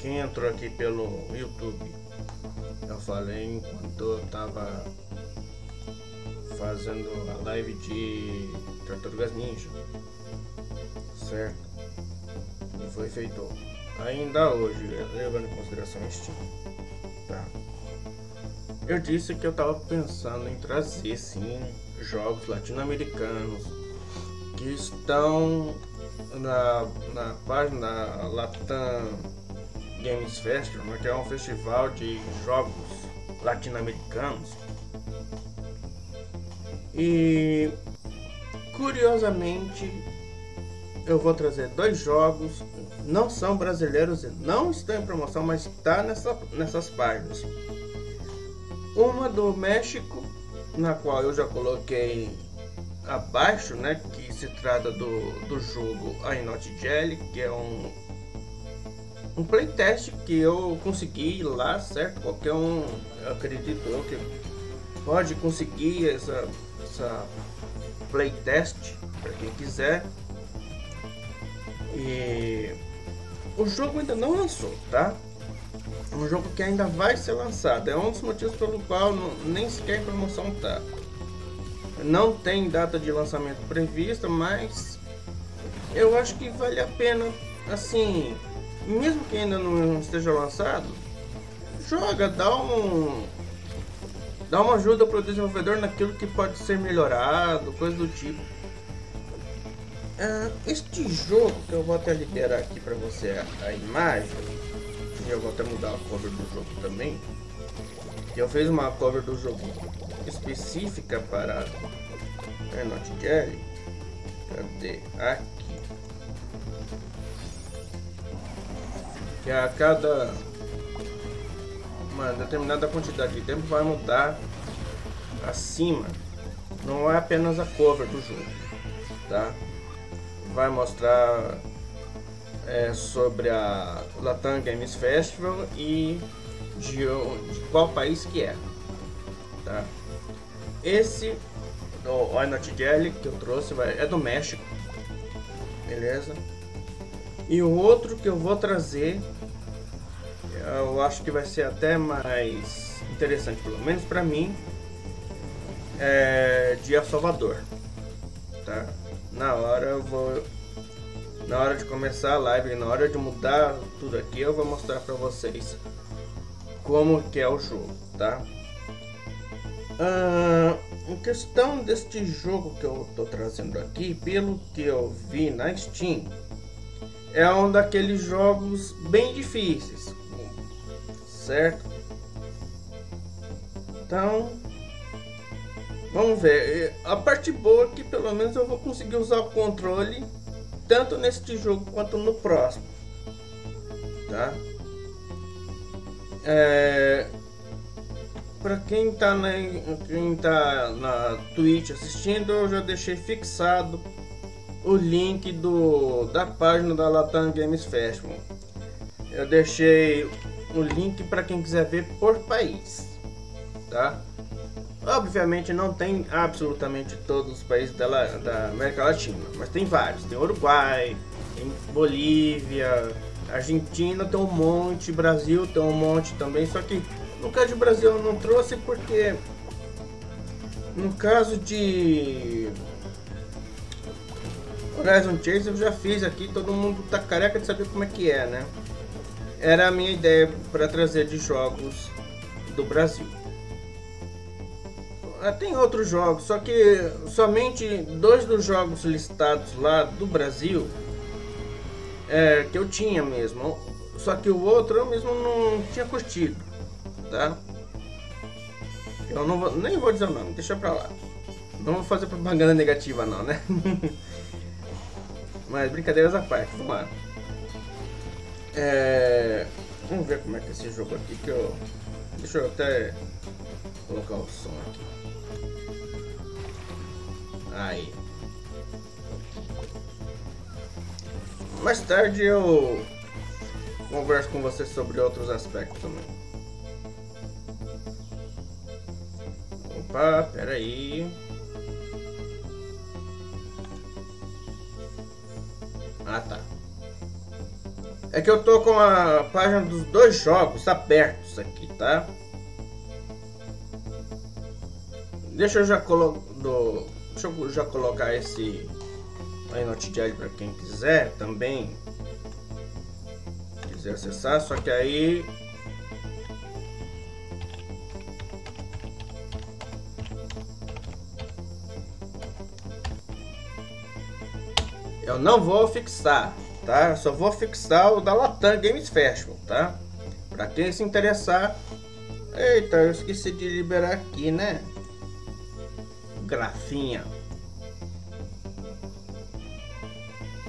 quem entrou aqui pelo YouTube, eu falei enquanto eu tava fazendo a live de Tartarugas Ninja, certo? E foi feito ainda hoje, levando em consideração Steam, tá? Eu disse que eu tava pensando em trazer sim jogos latino-americanos que estão na, na página Latam Games Festival, que é um festival de jogos latino-americanos. E curiosamente eu vou trazer dois jogos, não são brasileiros e não estão em promoção, mas está nessa, nessas páginas. Uma do México, na qual eu já coloquei abaixo, né, que se trata do, do jogo Not Jelly, que é um um playtest que eu consegui lá, certo? Qualquer um, acredito eu, que pode conseguir essa, essa playtest para quem quiser. E o jogo ainda não lançou, tá? um jogo que ainda vai ser lançado. É um dos motivos pelo qual não, nem sequer em promoção tá. Não tem data de lançamento prevista, mas eu acho que vale a pena, assim, mesmo que ainda não esteja lançado, joga, dá um dá uma ajuda para o desenvolvedor naquilo que pode ser melhorado, coisa do tipo. Uh, este jogo que eu vou até liberar aqui para você a, a imagem eu vou até mudar a cover do jogo também. Eu fiz uma cover do jogo específica para Not Jelly. Cadê? Aqui. Que a cada uma determinada quantidade de tempo vai mudar acima. Não é apenas a cover do jogo, tá? Vai mostrar é, sobre a Latam Games Festival e de, de, qual país que é. Tá? Esse, o Why Not Jelly, que eu trouxe, vai, é do México. Beleza? E o outro que eu vou trazer, eu acho que vai ser até mais interessante, pelo menos para mim, é de El Salvador. Tá? Na hora eu vou na hora de começar a live, na hora de mudar tudo aqui, eu vou mostrar para vocês como que é o jogo, tá? Ah, em questão deste jogo que eu tô trazendo aqui, pelo que eu vi na Steam, é um daqueles jogos bem difíceis, certo? Então, vamos ver. A parte boa é que pelo menos eu vou conseguir usar o controle tanto neste jogo quanto no próximo, tá? É, para quem tá na tá na Twitch assistindo, eu já deixei fixado o link do da página da Latam Games Festival. Eu deixei o link para quem quiser ver por país, tá? Obviamente não tem absolutamente todos os países da, da América Latina, mas tem vários. Tem Uruguai, tem Bolívia, Argentina tem um monte, Brasil tem um monte também. Só que no caso de Brasil eu não trouxe porque no caso de Horizon Chase eu já fiz aqui, todo mundo tá careca de saber como é que é, né? Era a minha ideia para trazer de jogos do Brasil. Ah, tem outros jogos, só que somente dois dos jogos listados lá do Brasil é, que eu tinha mesmo. Só que o outro eu mesmo não tinha curtido, tá? Eu não vou, nem vou dizer o nome, deixa pra lá. Não vou fazer propaganda negativa não, né? Mas brincadeiras à parte, vamos lá. É, vamos ver como é que é esse jogo aqui que eu. Deixa eu até colocar o som aqui. Aí. Mais tarde eu converso com você sobre outros aspectos também. Opa, pera aí. Ah, tá. É que eu tô com a página dos dois jogos abertos aqui, tá? Deixa eu já colocar deixa eu já colocar esse aí no TDL para quem quiser também quiser acessar, só que aí eu não vou fixar, tá? Só vou fixar o da Latam Games Festival, tá? Para quem se interessar. Eita, eu esqueci de liberar aqui, né? Grafinha.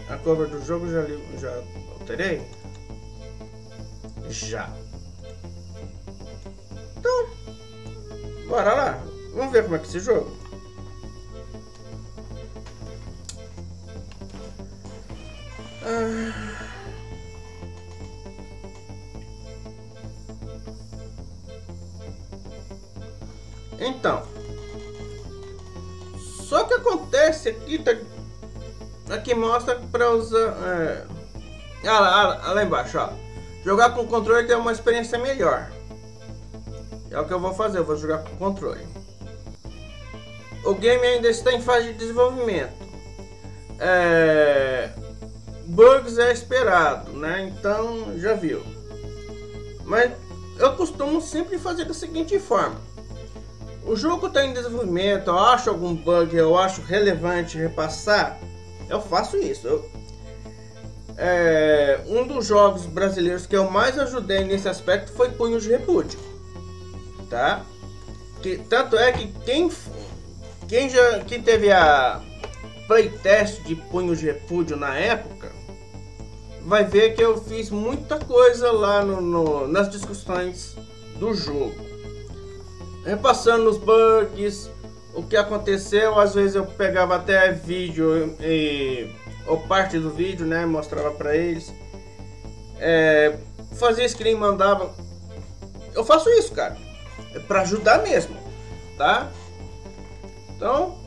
A cover do jogo já, já alterei? Já. Então, bora lá. Vamos ver como é que é esse jogo. Ah. Então, só que acontece aqui, tá, aqui mostra para usar. É, ah, lá, ah, lá embaixo, ó. Jogar com controle tem uma experiência melhor. É o que eu vou fazer, eu vou jogar com controle. O game ainda está em fase de desenvolvimento. É, bugs é esperado, né? Então já viu. Mas eu costumo sempre fazer da seguinte forma: o jogo está em desenvolvimento, eu acho algum bug, eu acho relevante repassar, eu faço isso. Eu, é, um dos jogos brasileiros que eu mais ajudei nesse aspecto foi Punhos de Repúdio, tá? Que, tanto é que quem, quem, já, quem teve a playtest de Punhos de Repúdio na época vai ver que eu fiz muita coisa lá no, no nas discussões do jogo repassando os bugs, o que aconteceu. Às vezes eu pegava até vídeo e, ou parte do vídeo, né? Mostrava para eles. É, fazia screen, mandava. Eu faço isso, cara. É para ajudar mesmo, tá? Então,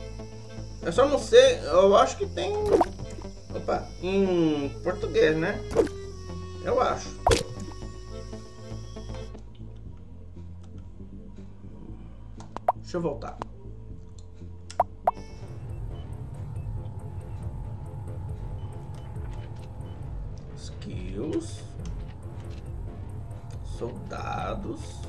eu só não sei. Eu acho que tem. Opa, em português, né? Eu acho. Deixa eu voltar. Skills. Soldados.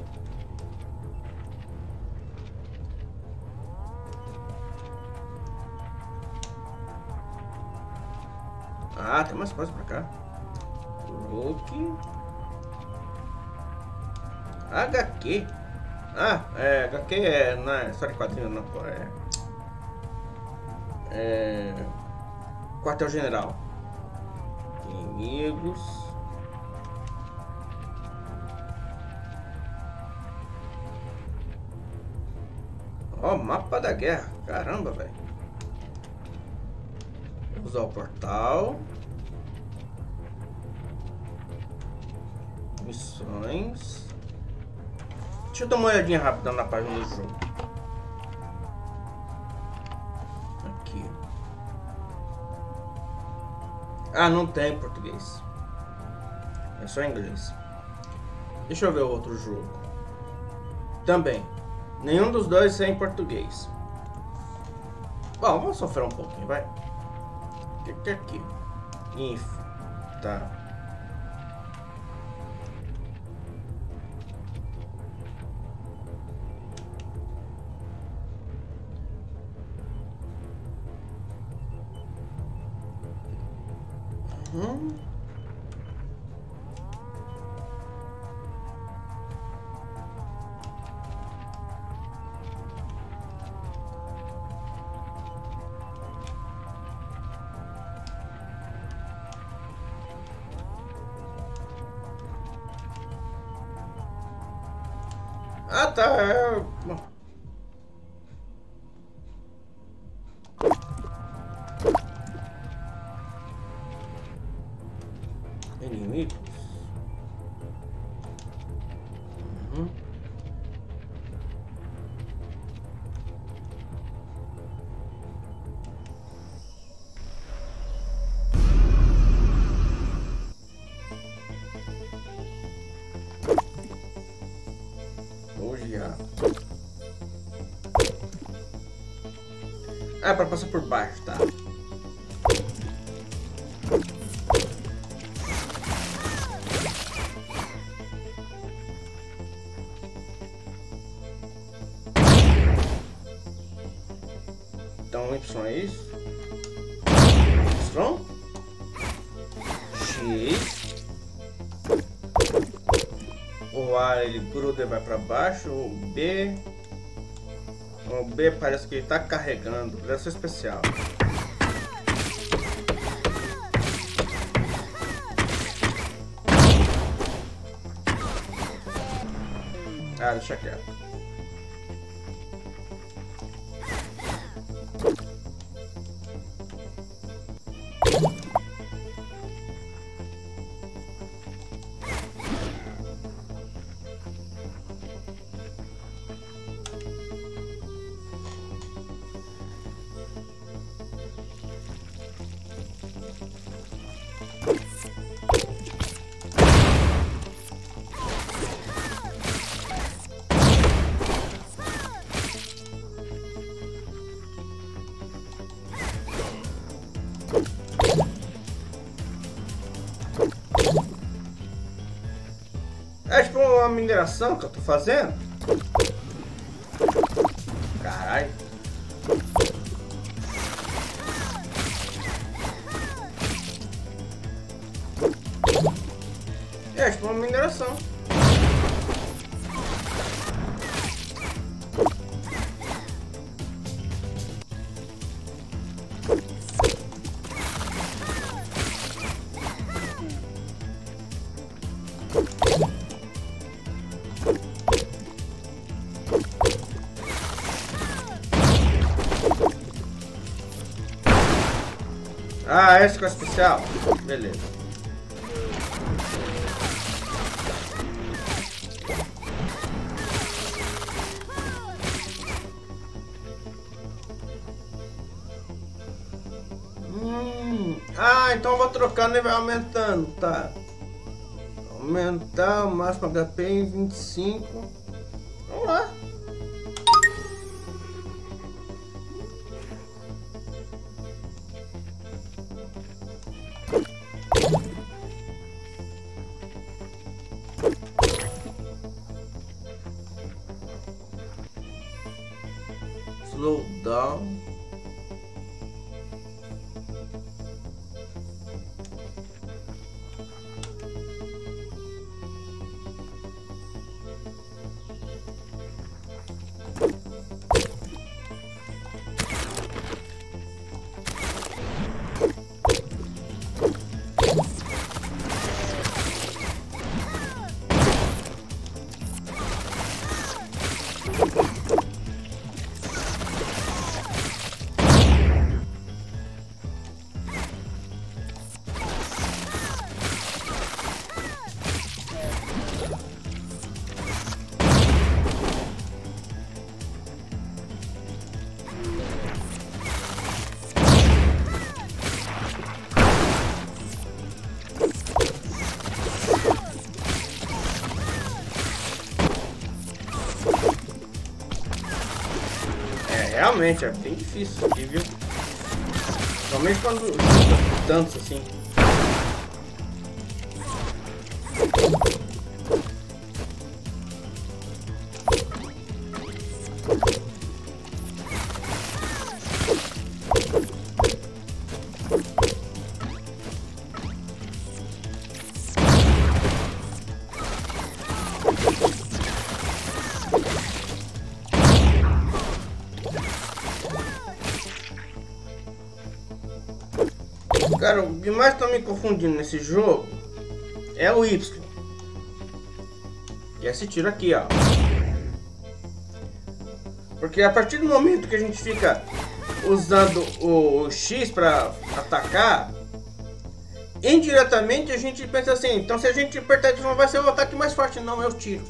Ah, tem mais coisas pra cá. Look. HQ. Ah, é, HQ é, é história de não, é. É. Quartel General. Inimigos. Ó, oh, mapa da guerra. Caramba, velho. Usar o portal. Missões. Deixa eu dar uma olhadinha rápida na página do jogo. Aqui. Ah, não tem português. É só inglês. Deixa eu ver outro jogo. Também. Nenhum dos dois é em português. Bom, vamos sofrer um pouquinho, vai. Que, que é aqui? Info. Tá. Uhum. Por baixo, tá. Então, Y é isso? Y? X. O A ele gruda e vai para baixo. O B. O B parece que ele tá carregando. Ser especial. Ah, deixa quieto. Mineração que eu tô fazendo. Esse com especial? Beleza. Hum, ah, então vou trocando e vai aumentando, tá. Aumentar o máximo HP em 25. Realmente é bem difícil aqui, viu? Somente quando tantos assim. Cara, o que mais tá me confundindo nesse jogo é o Y. Que é esse tiro aqui, ó. Porque a partir do momento que a gente fica usando o X para atacar, indiretamente a gente pensa assim, então se a gente apertar novo vai ser o ataque mais forte, não é o tiro.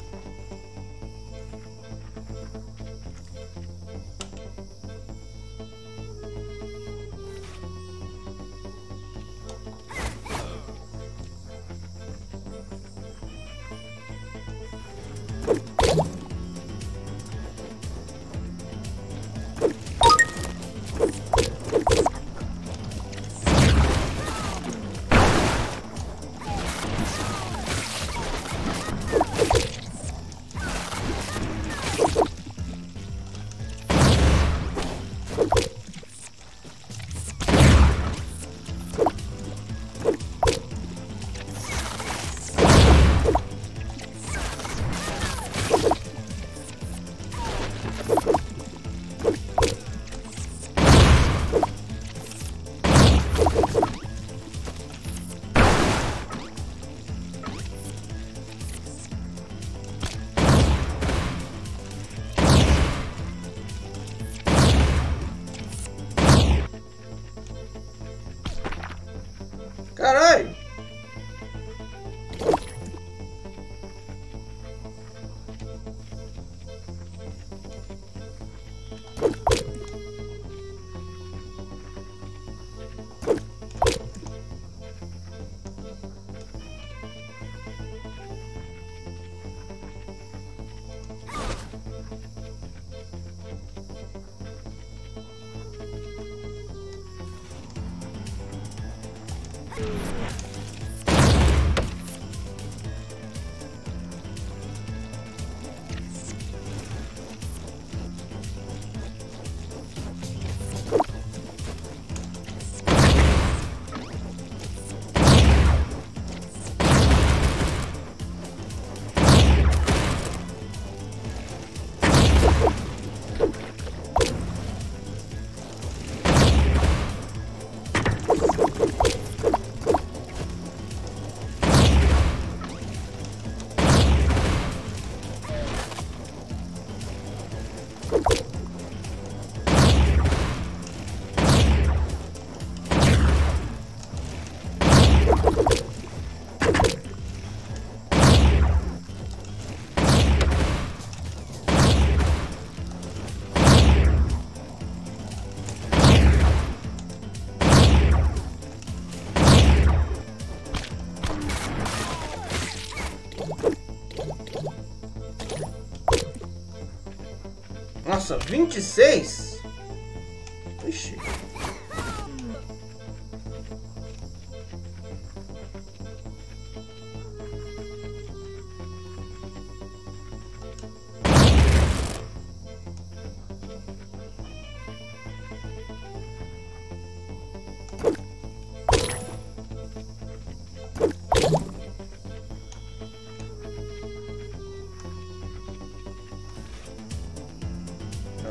Nossa, 26?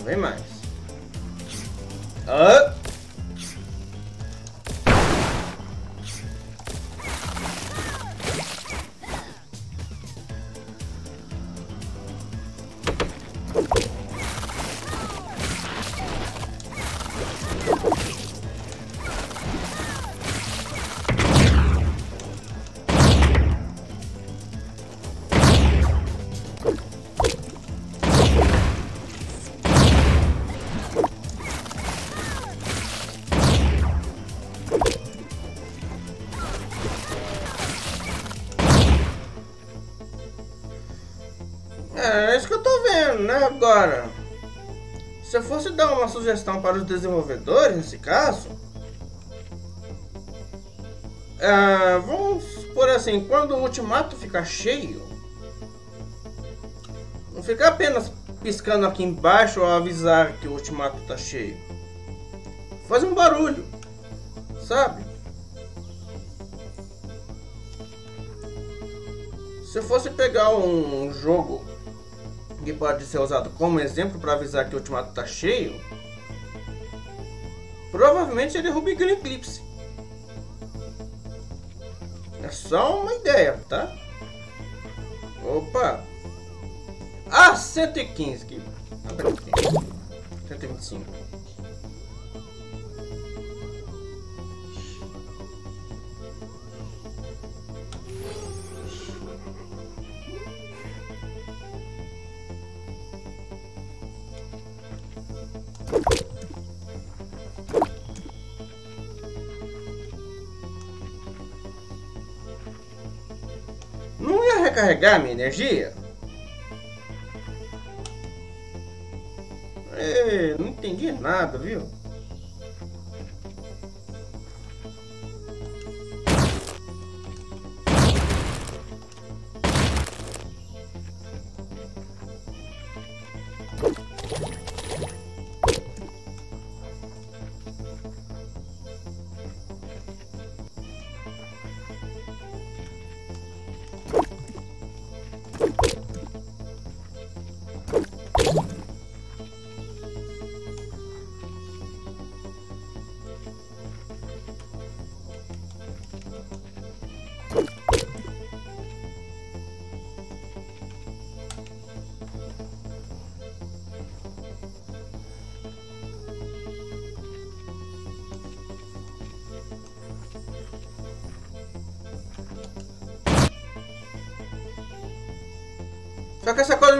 Vem mais. Ah! Sugestão para os desenvolvedores, nesse caso, é, vamos por assim, quando o ultimato ficar cheio, não ficar apenas piscando aqui embaixo ao avisar que o ultimato tá cheio. Faz um barulho, sabe? Se eu fosse pegar um jogo que pode ser usado como exemplo para avisar que o ultimato está cheio, provavelmente seria Ruby Green Eclipse. É só uma ideia, tá? Opa! Ah, 115 recarregar minha energia?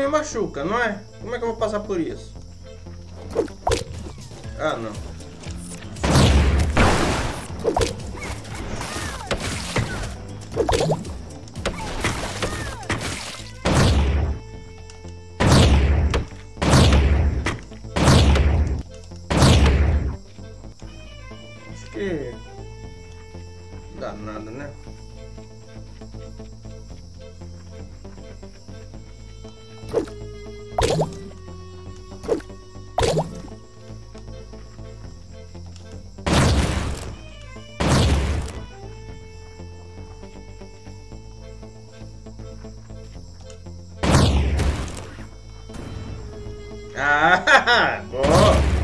Me machuca, não é? Como é que eu vou passar por isso? Ah, não. Ah, boa!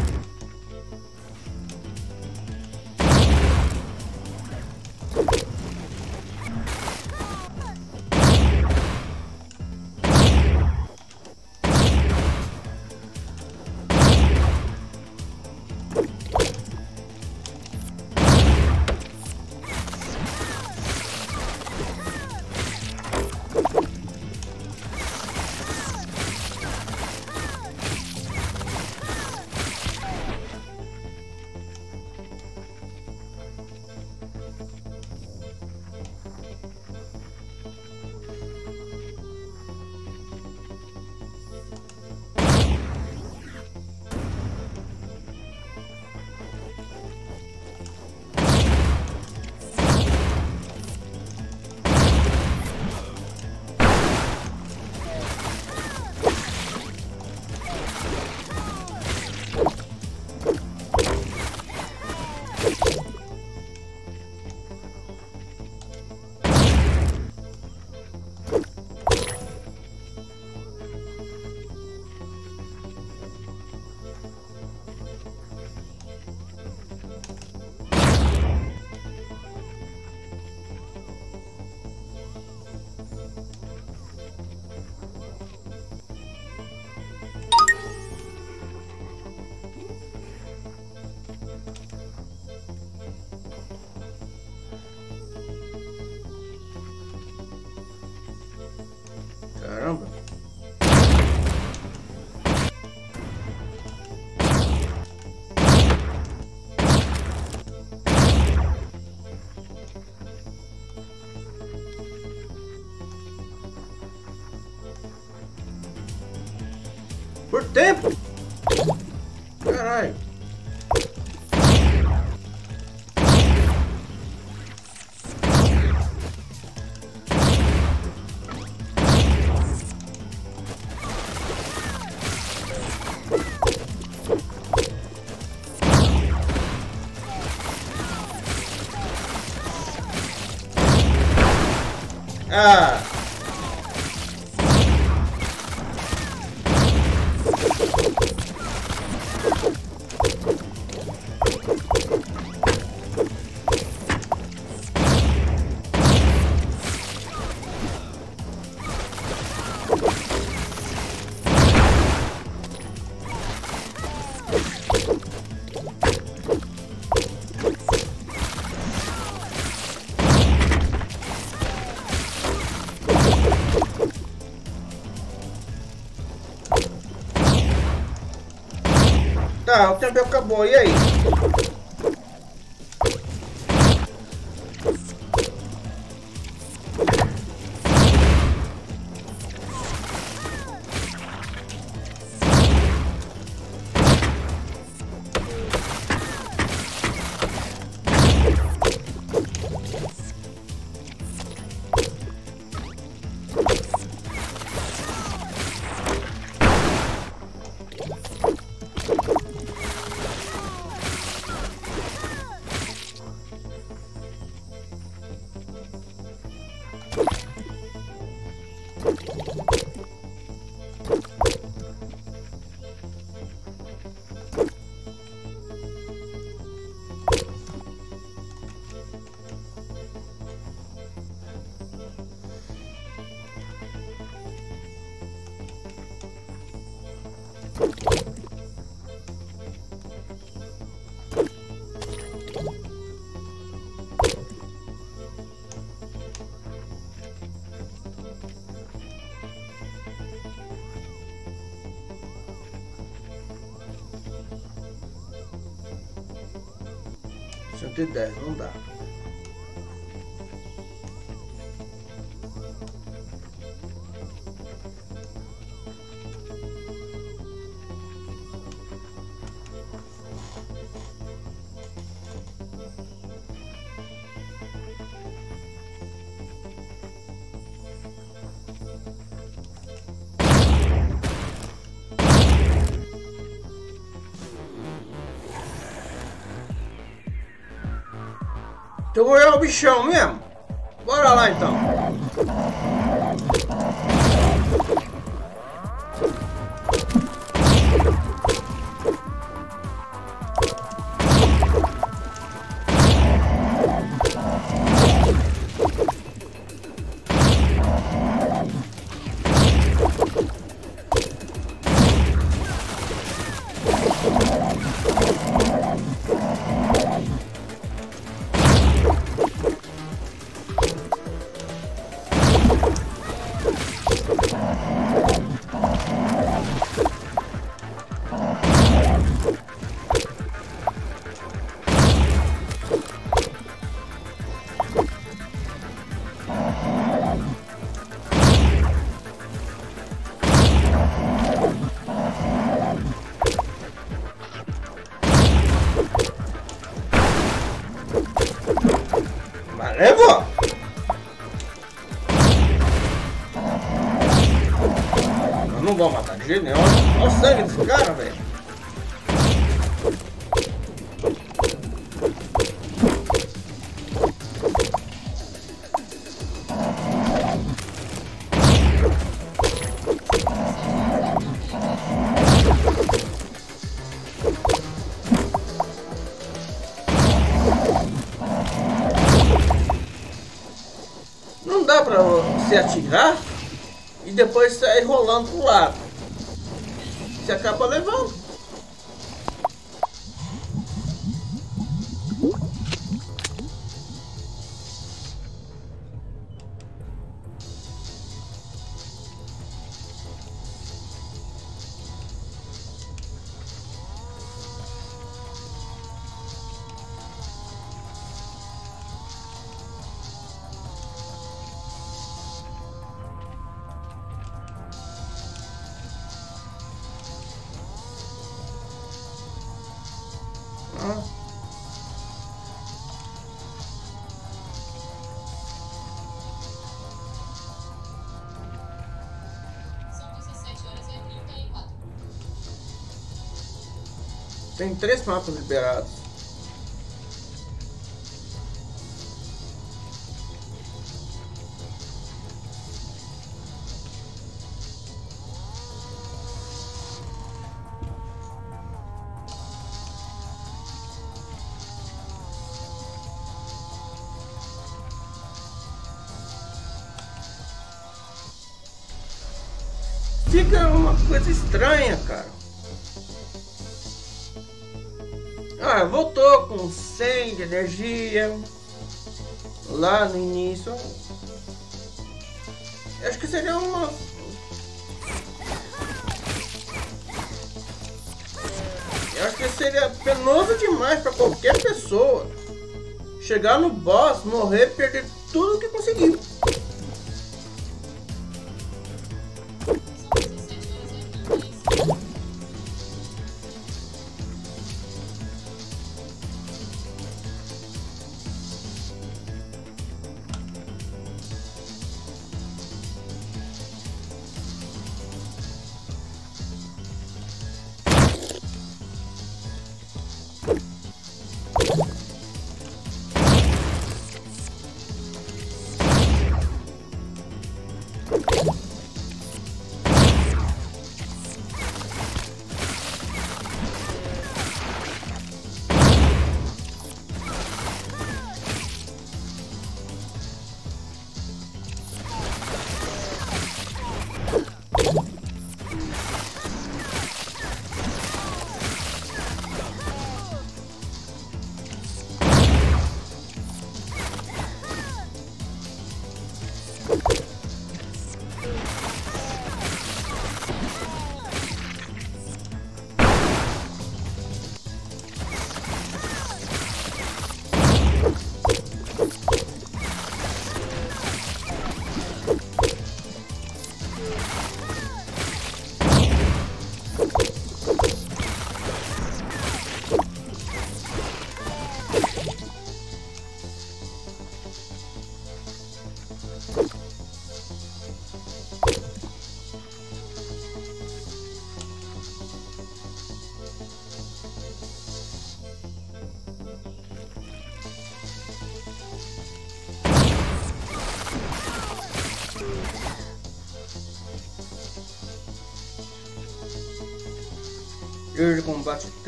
Ah! Tá, o tempo acabou, e aí? Cento e dez, não dá. Eu vou o bichão mesmo. Bora lá então. Não nenhum. Olha o sangue desse cara, velho. você atirar e depois sair rolando pro lado. Acaba levando. Três mapas liberados. Fica uma coisa estranha, cara. Voltou com 100 de energia lá no início. Acho que seria uma. Eu acho que seria penoso demais para qualquer pessoa chegar no boss, morrer, perder tudo que conseguiu.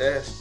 success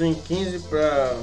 em 15 pra.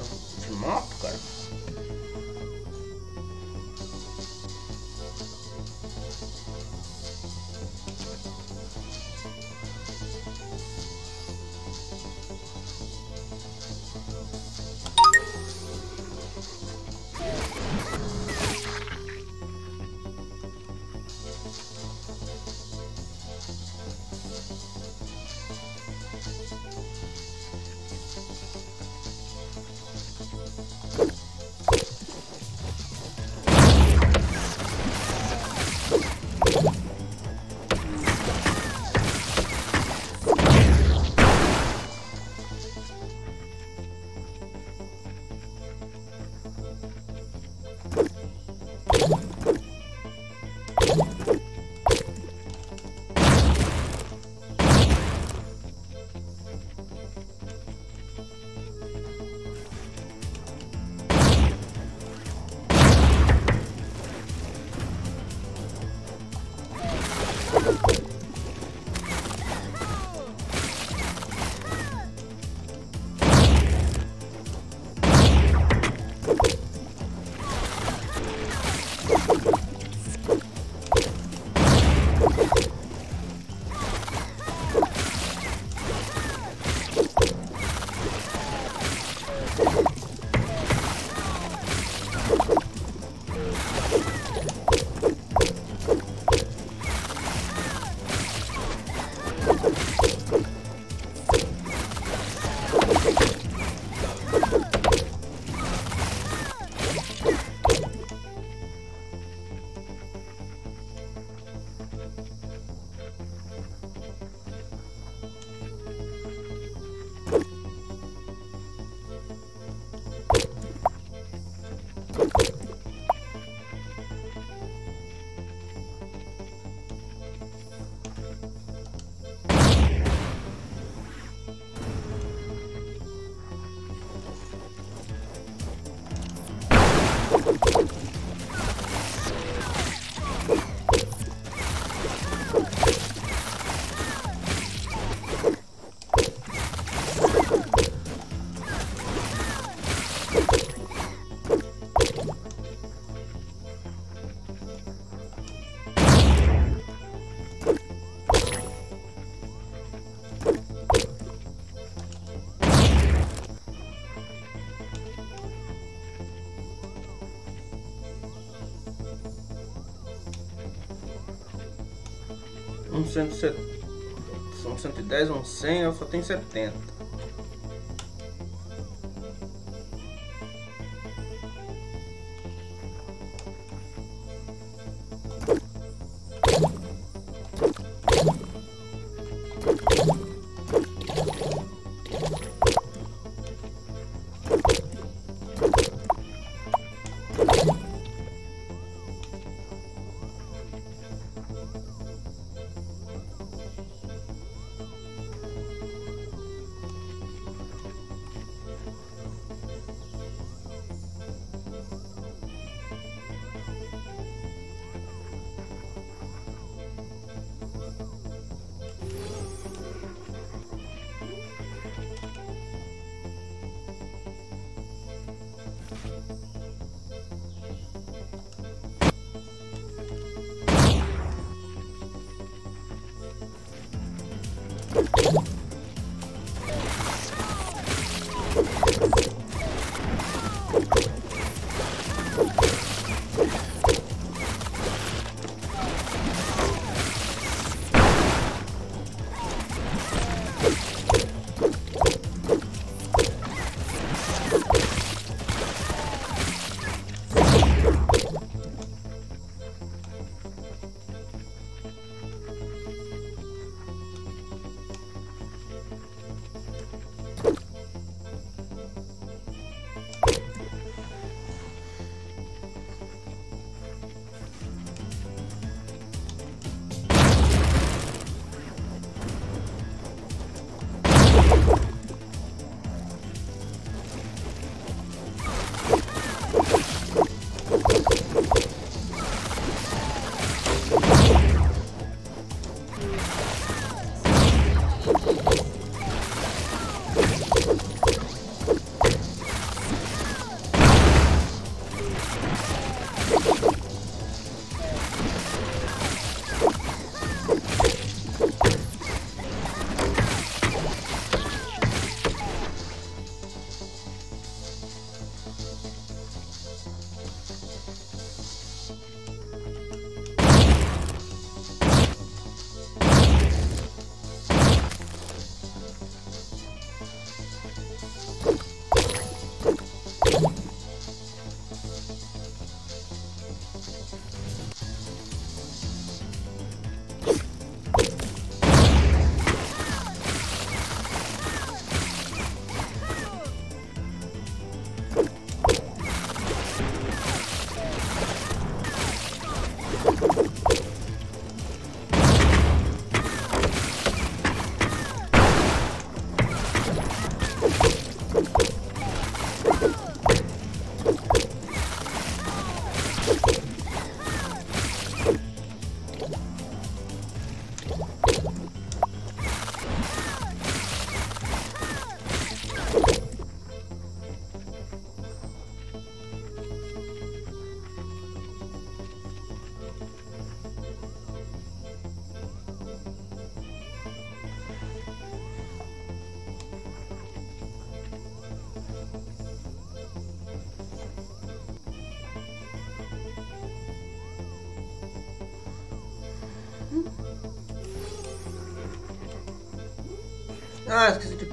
são 110, uns 100, eu só tenho 70.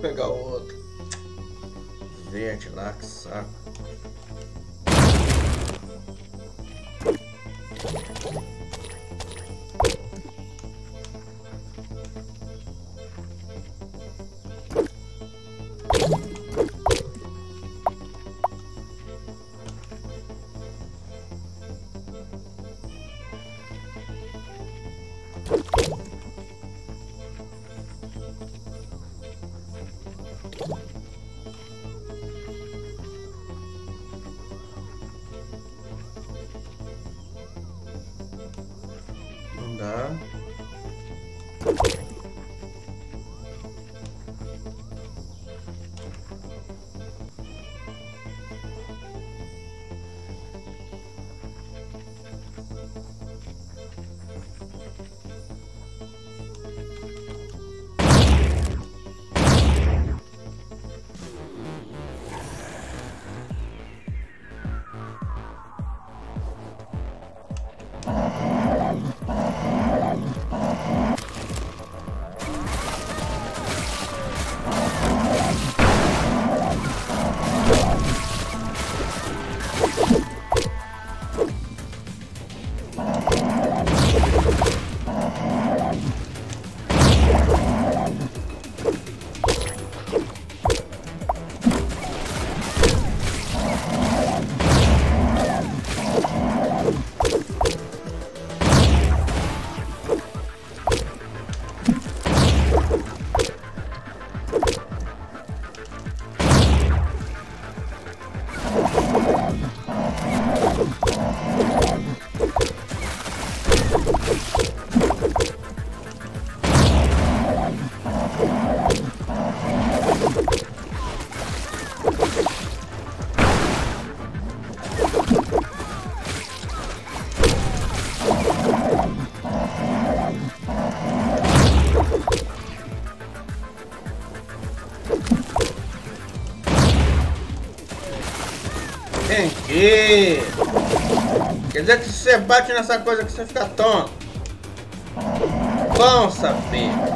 Ah, esqueci Quer dizer que se você bate nessa coisa que você fica tonto. Bom saber.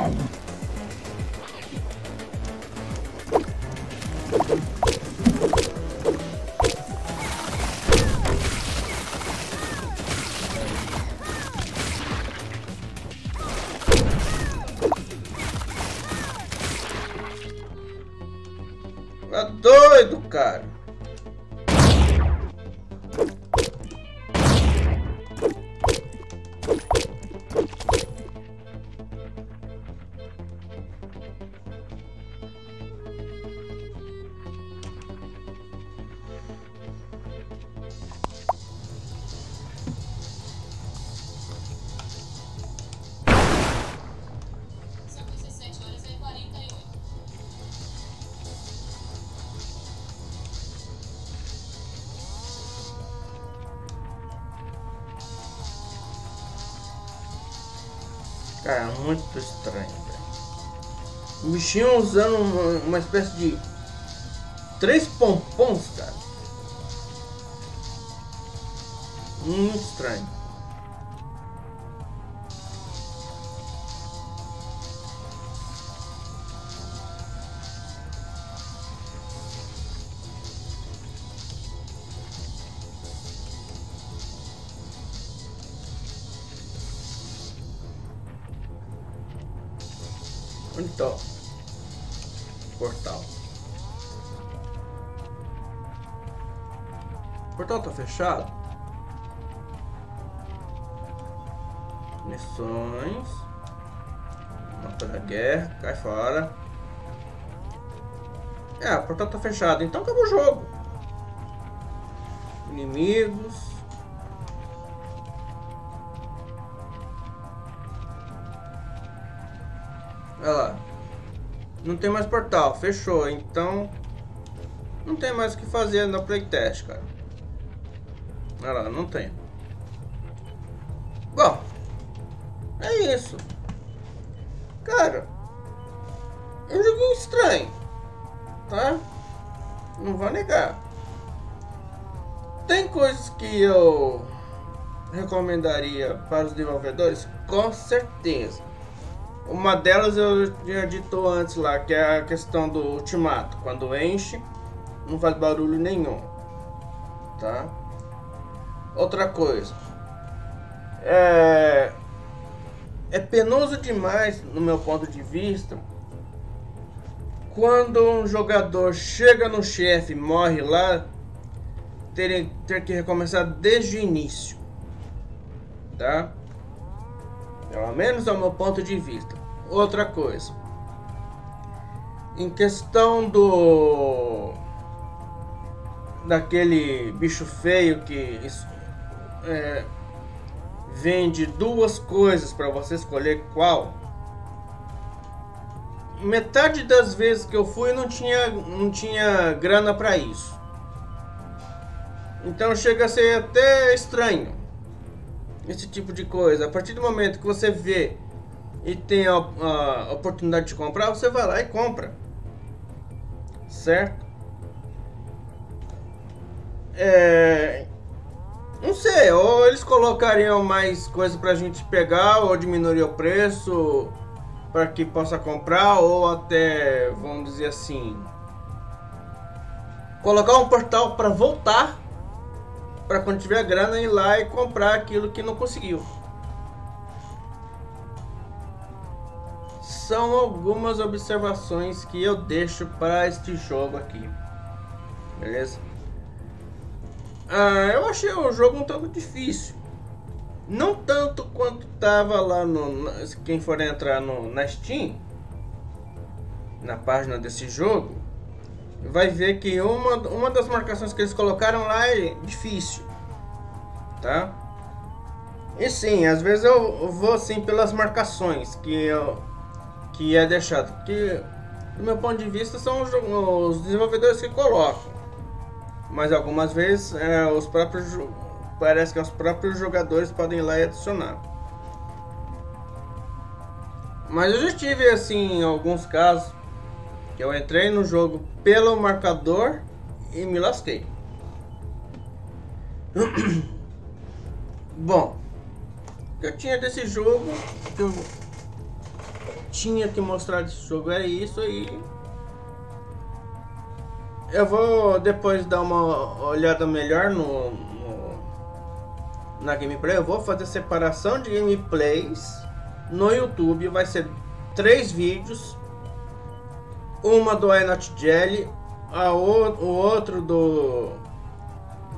Bichinho usando uma, uma espécie de fechado? Missões. Mapa da guerra. Cai fora. É, o portal tá fechado. Então acabou o jogo. Inimigos. Olha lá. Não tem mais portal, fechou. Então não tem mais o que fazer na playtest, cara. Olha lá, não tem. Bom, é isso. Cara, é um joguinho estranho, tá? Não vou negar. Tem coisas que eu recomendaria para os desenvolvedores, com certeza. Uma delas eu já dito antes lá, que é a questão do ultimato. Quando enche, não faz barulho nenhum. Tá? Outra coisa. É, é penoso demais, no meu ponto de vista, quando um jogador chega no chefe e morre lá, ter, ter que recomeçar desde o início. Tá? Pelo menos ao meu ponto de vista. Outra coisa. Em questão do. Daquele bicho feio que é, vende duas coisas para você escolher qual. Metade das vezes que eu fui não tinha, não tinha grana para isso. Então chega a ser até estranho esse tipo de coisa. A partir do momento que você vê e tem a, a oportunidade de comprar, você vai lá e compra. Certo? É, não sei, ou eles colocariam mais coisa pra gente pegar, ou diminuir o preço para que possa comprar, ou até, vamos dizer assim, colocar um portal para voltar para quando tiver grana ir lá e comprar aquilo que não conseguiu. São algumas observações que eu deixo para este jogo aqui. Beleza? Ah, eu achei o jogo um tanto difícil. Não tanto quanto tava lá no. Quem for entrar no, na Steam, na página desse jogo, vai ver que uma, uma das marcações que eles colocaram lá é difícil, tá? E sim, às vezes eu vou assim pelas marcações que eu, que é deixado, que do meu ponto de vista são os, os desenvolvedores que colocam, mas algumas vezes é, os próprios parece que os próprios jogadores podem ir lá e adicionar. Mas eu já tive assim alguns casos que eu entrei no jogo pelo marcador e me lasquei. Bom, eu tinha desse jogo que eu tinha que mostrar desse jogo é isso aí. Eu vou depois dar uma olhada melhor no, no na gameplay. Eu vou fazer separação de gameplays no YouTube. Vai ser três vídeos. Uma do iNot Jelly, a o, o outro do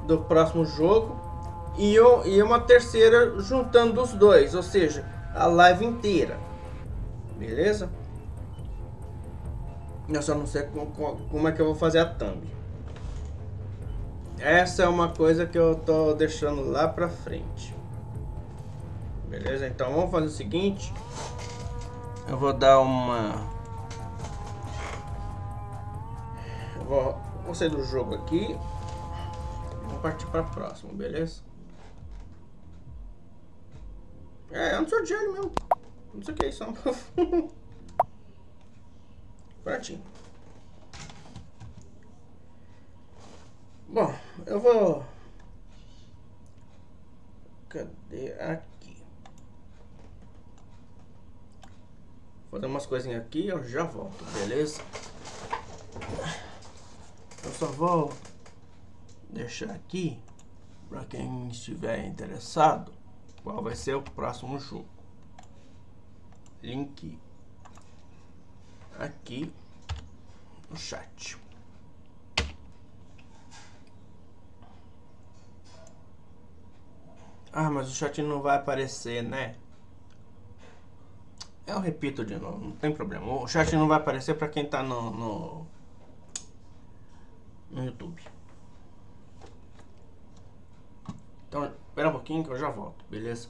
do próximo jogo e, eu, e uma terceira juntando os dois, ou seja, a live inteira. Beleza? Eu só não sei como, é que eu vou fazer a thumb. Essa é uma coisa que eu tô deixando lá pra frente. Beleza? Então vamos fazer o seguinte. Eu vou dar uma... Eu vou, vou sair do jogo aqui. Vamos partir para próximo, beleza? É, sou de ele mesmo. Não sei o que é isso. Prontinho. Bom, eu vou... Cadê? Aqui. Vou dar umas coisinhas aqui e eu já volto, beleza? Eu só vou deixar aqui para quem estiver interessado qual vai ser o próximo jogo. Link aqui no chat. Ah, mas o chat não vai aparecer, né? Eu repito de novo, não tem problema. O chat não vai aparecer para quem tá no, no, no YouTube. Então, espera um pouquinho que eu já volto, beleza?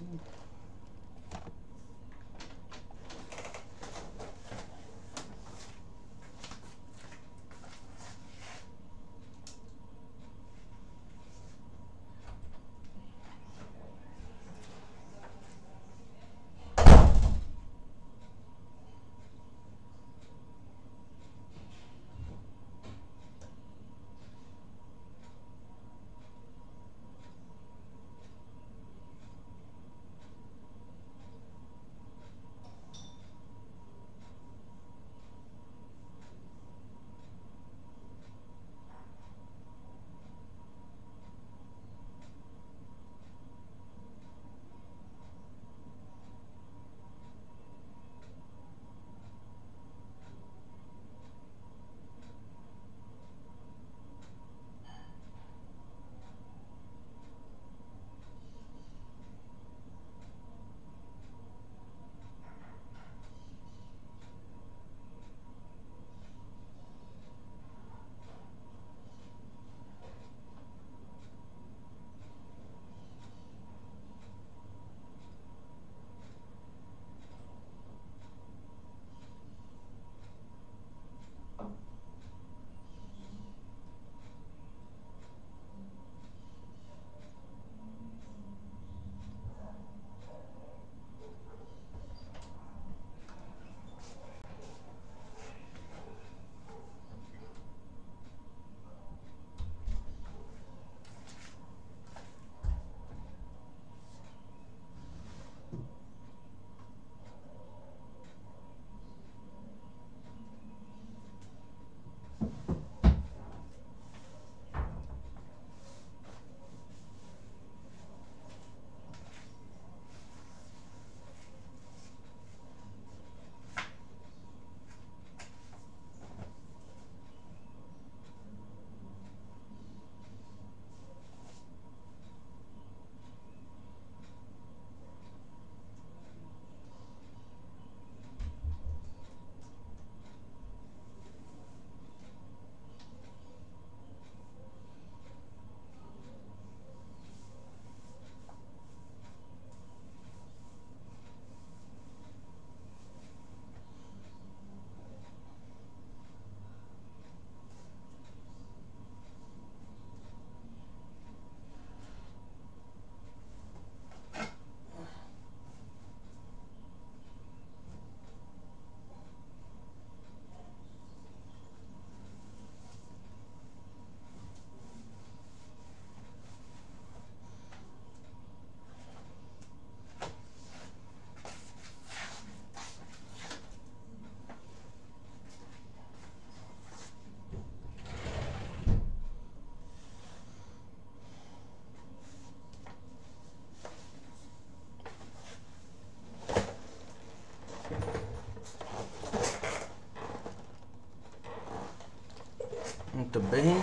Muito bem.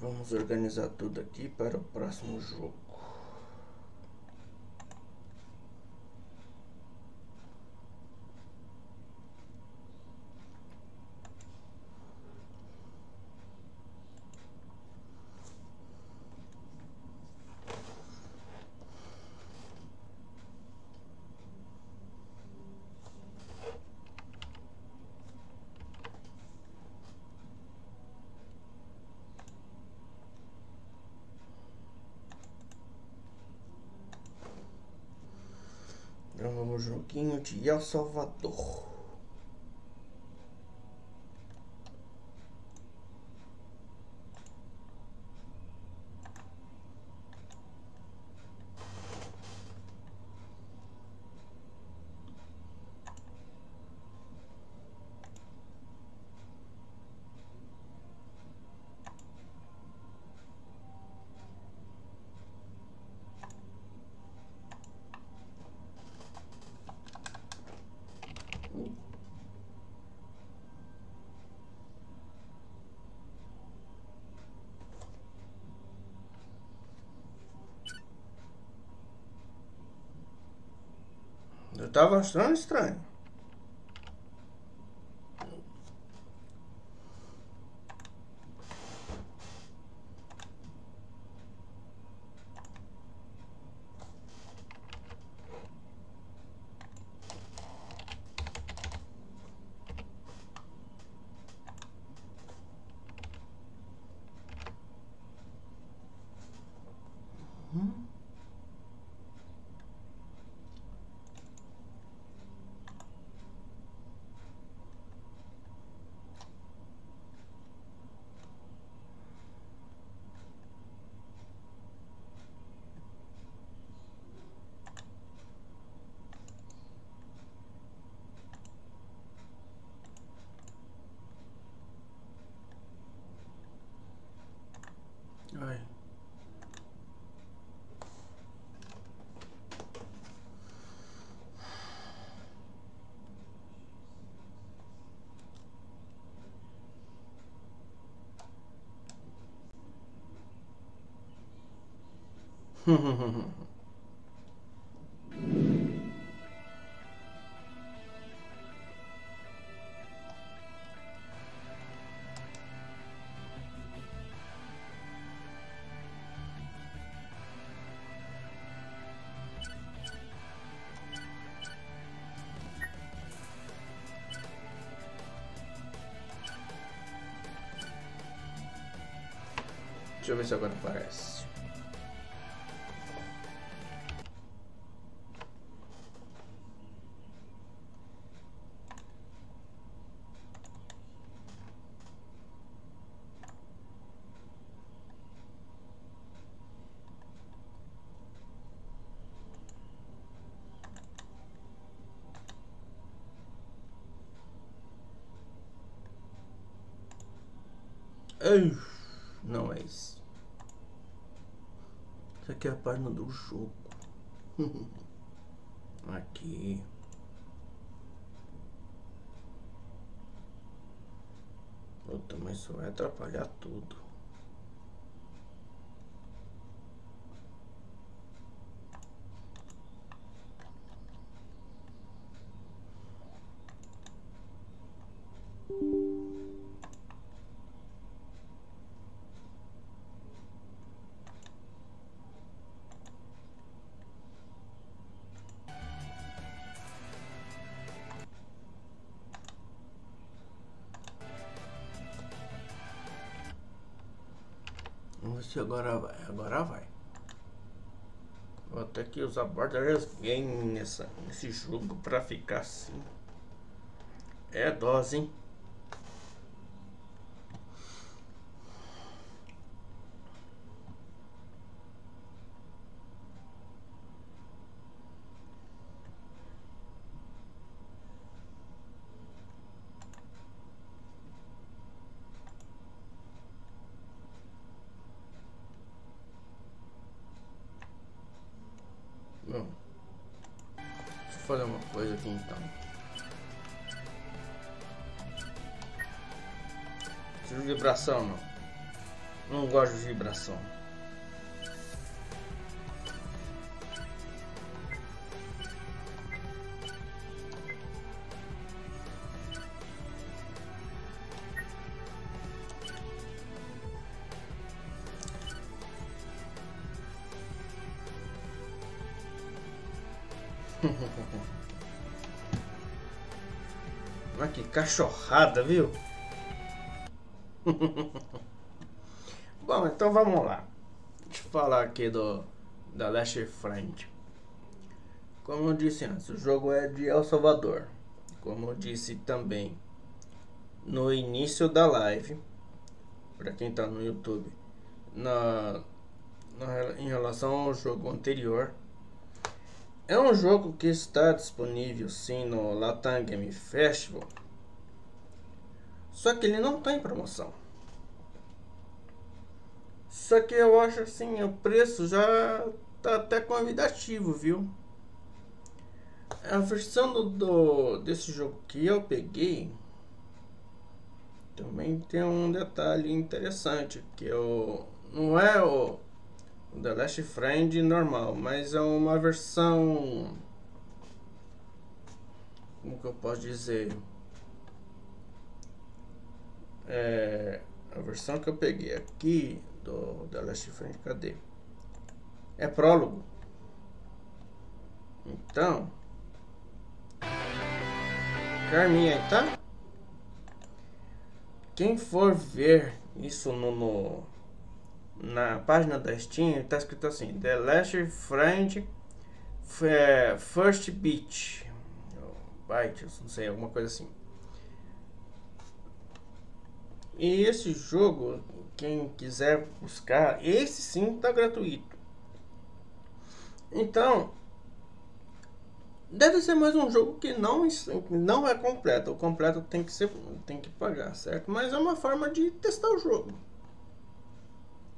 Vamos organizar tudo aqui para o próximo jogo. Vamos joguinho de El Salvador. Tava achando estranho. Deixa eu ver se agora aparece. Não é isso. Isso aqui é a página do jogo. Aqui. Puta, mas isso vai atrapalhar tudo. Se agora vai. Agora vai. Vou ter que usar Borderlands Game nessa, nesse jogo pra ficar assim. É dose, hein? Vibração não. Não gosto de vibração. Olha que cachorrada, viu? Bom, então vamos lá. Deixa eu falar aqui do da Last Friend. Como eu disse antes, o jogo é de El Salvador. Como eu disse também no início da live, para quem está no YouTube, na, na, em relação ao jogo anterior, é um jogo que está disponível sim no Latam Game Festival. Só que ele não está em promoção. Só que eu acho assim, o preço já tá até convidativo, viu? A versão do, do desse jogo que eu peguei também tem um detalhe interessante que eu não é o The Last Friend normal, mas é uma versão. Como que eu posso dizer? É, a versão que eu peguei aqui do The Last Friend, cadê? É prólogo. Então. Carminha, tá? Quem for ver isso no, no na página da Steam está escrito assim: The Last Friend First Beat. Byte, não sei, alguma coisa assim. E esse jogo, quem quiser buscar, esse sim está gratuito. Então, deve ser mais um jogo que não, não é completo. O completo tem que ser tem que pagar, certo? Mas é uma forma de testar o jogo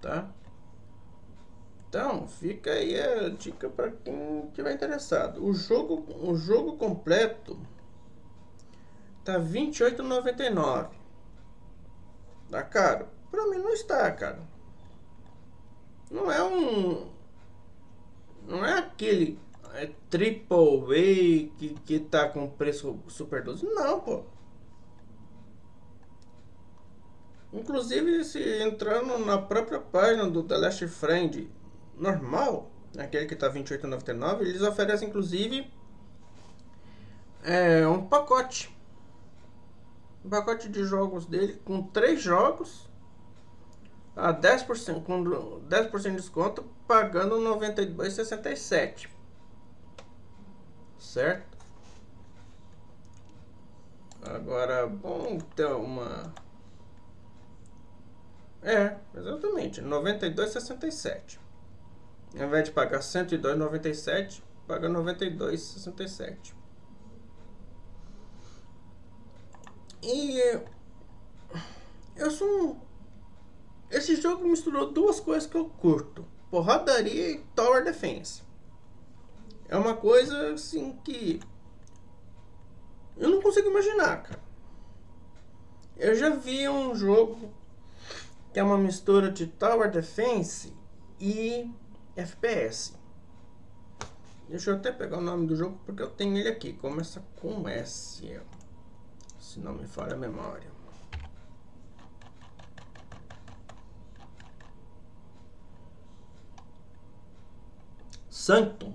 tá? Então, fica aí a dica para quem tiver interessado. O jogo, o jogo completo tá 28,99. Tá caro? Para mim não está, cara. Não é um não é aquele é triple A que, que tá com preço super 12. Não, pô. Inclusive, se entrando na própria página do The Last Friend normal, aquele que R$ 28,99, eles oferecem inclusive é, um pacote. Um pacote de jogos dele com três jogos a 10%, com 10% de desconto, pagando R$ 92,67. Certo? Agora, bom ter uma é, exatamente. 92,67. Ao invés de pagar 102,97, paga 92,67. E eu sou um... Esse jogo misturou duas coisas que eu curto: porradaria e Tower Defense. É uma coisa assim que eu não consigo imaginar, cara. Eu já vi um jogo que é uma mistura de Tower Defense e FPS. Deixa eu até pegar o nome do jogo porque eu tenho ele aqui. Começa com S. Se não me falha a memória. Sanctum.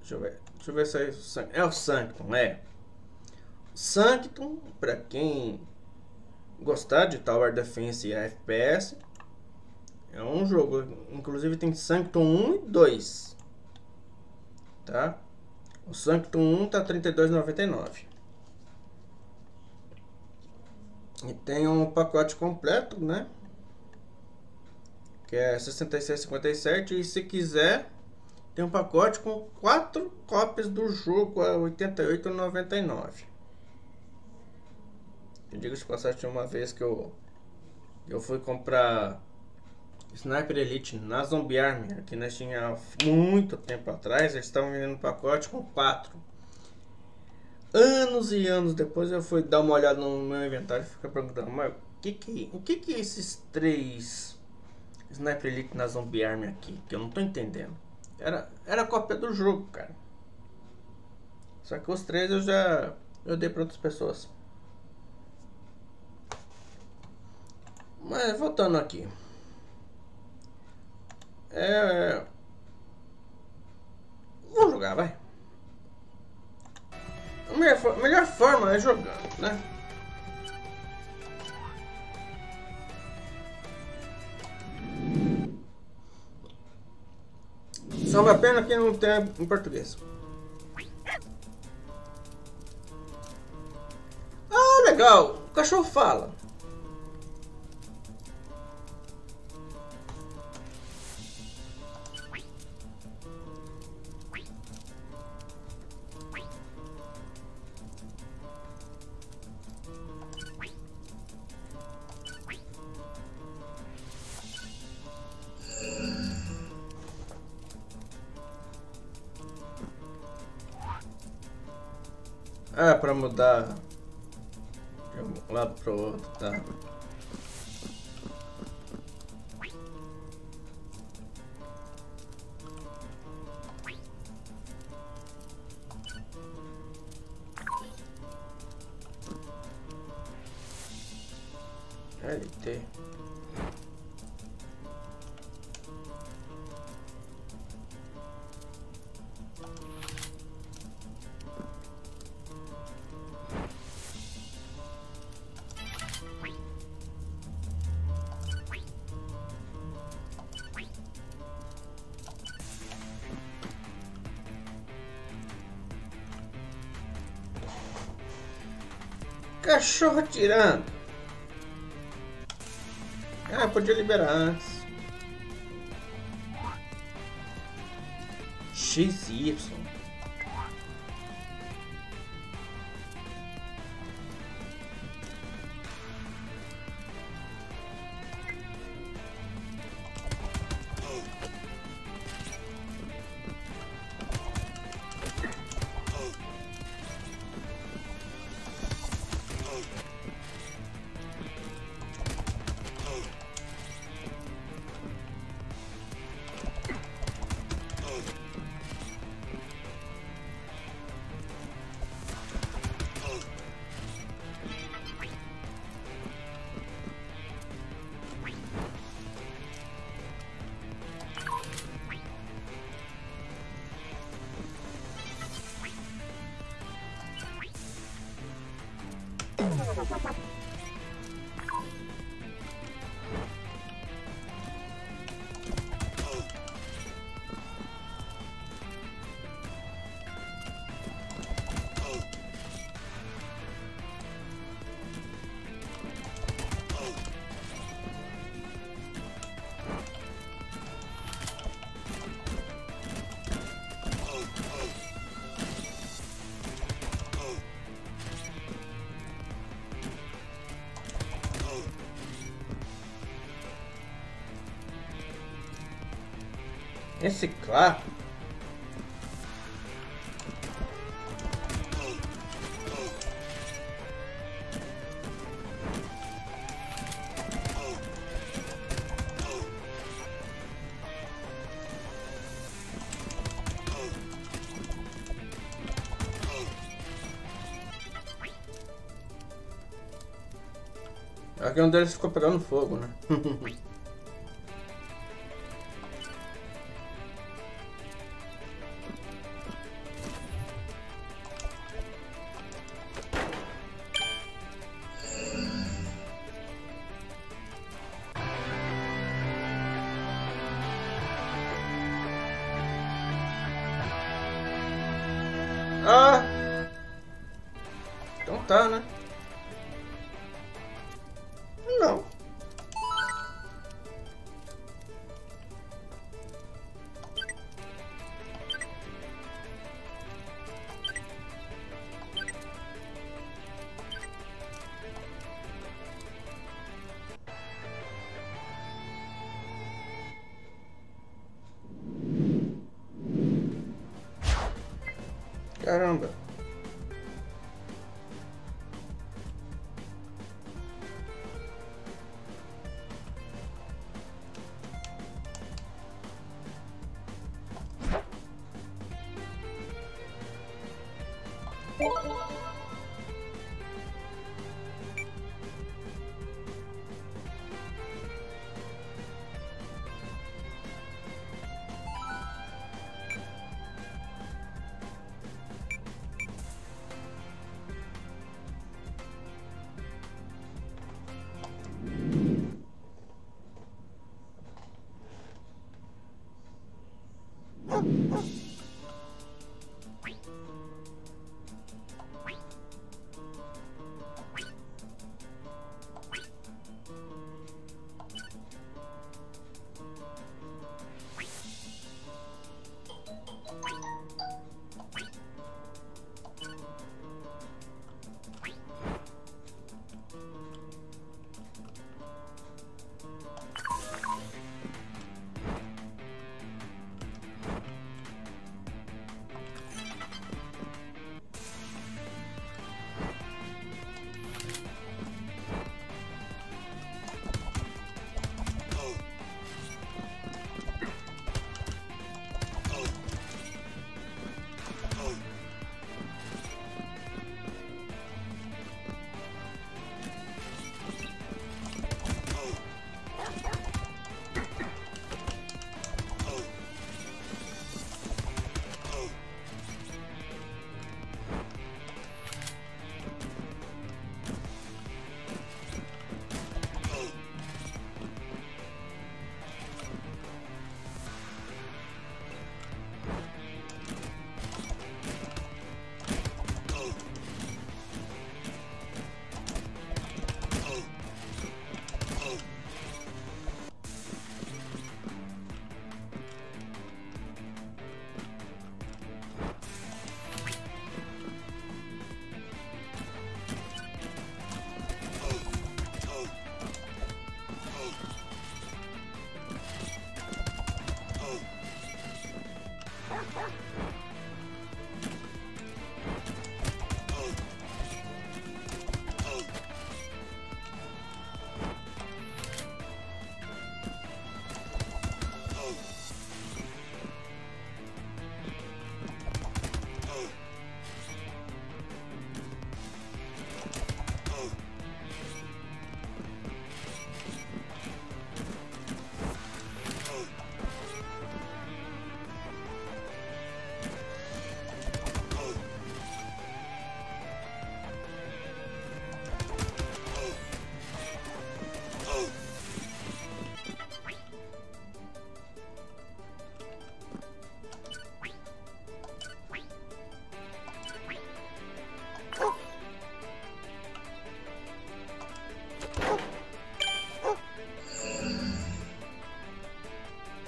Deixa eu ver. Deixa eu ver se é, é o Sanctum, é. Sanctum, para quem gostar de Tower Defense e FPS, é um jogo, inclusive tem Sanctum 1 e 2. Tá? O Sanctum 1 tá 32,99. E tem um pacote completo, né? Que é 66,57 e se quiser tem um pacote com quatro cópias do jogo a 88,99. Eu digo de passagem, uma vez que eu, eu fui comprar Sniper Elite na Zombie Army, que nós tinha muito tempo atrás, eles estavam vendendo um pacote com quatro. Anos e anos depois eu fui dar uma olhada no meu inventário e ficar perguntando, mas o que que, o que que esses três Sniper Elite na Zombie Army aqui? Que eu não tô entendendo. Era, era cópia do jogo, cara. Só que os três eu já eu dei para outras pessoas. Mas voltando aqui. É... Vamos jogar, vai. A melhor, melhor forma é jogando, né? Só uma pena que não tem em português. Ah, legal. O cachorro fala. Ah, pra mudar de um lado pro outro, tá. Cachorro tirando. Ah, podia liberar antes. XY. Reciclar? Aqui é onde eles ficou pegando fogo, né? Caramba.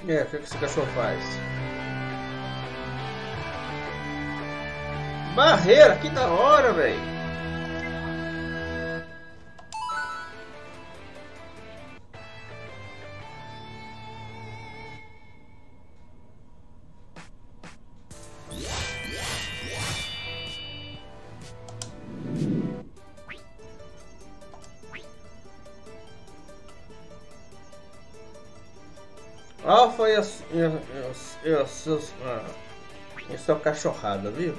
É, o que esse cachorro faz? Barreira, que da hora, velho. Alfa e a, e a, e a, ah, e sua cachorrada, viu?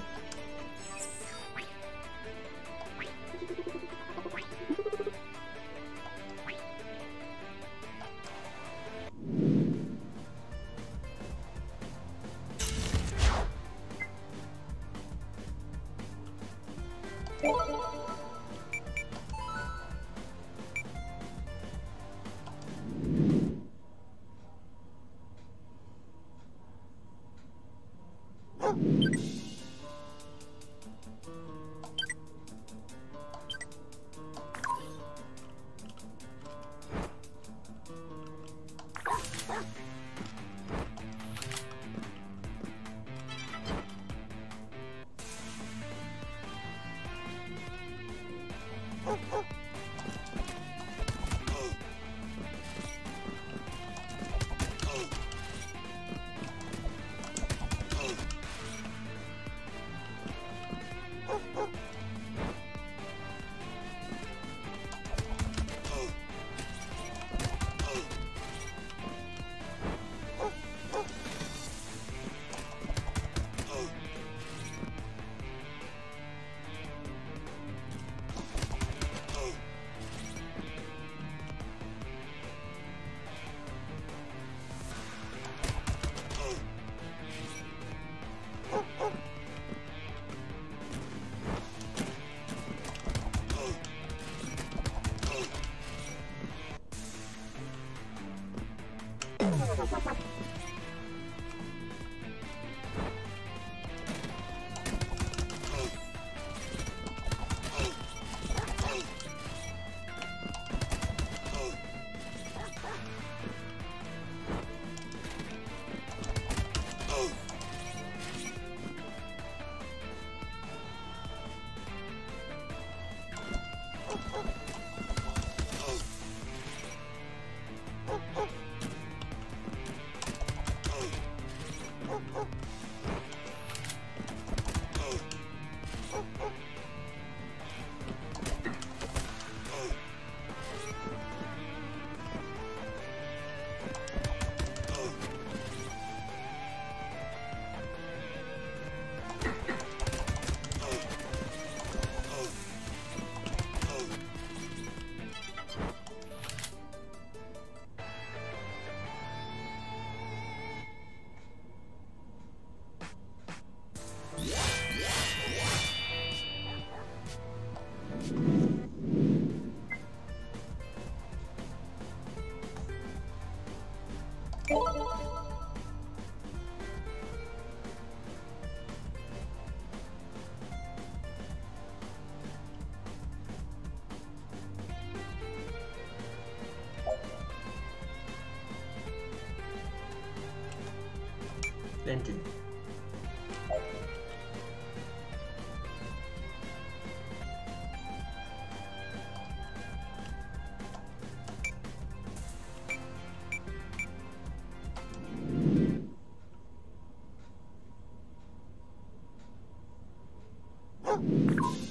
Huh?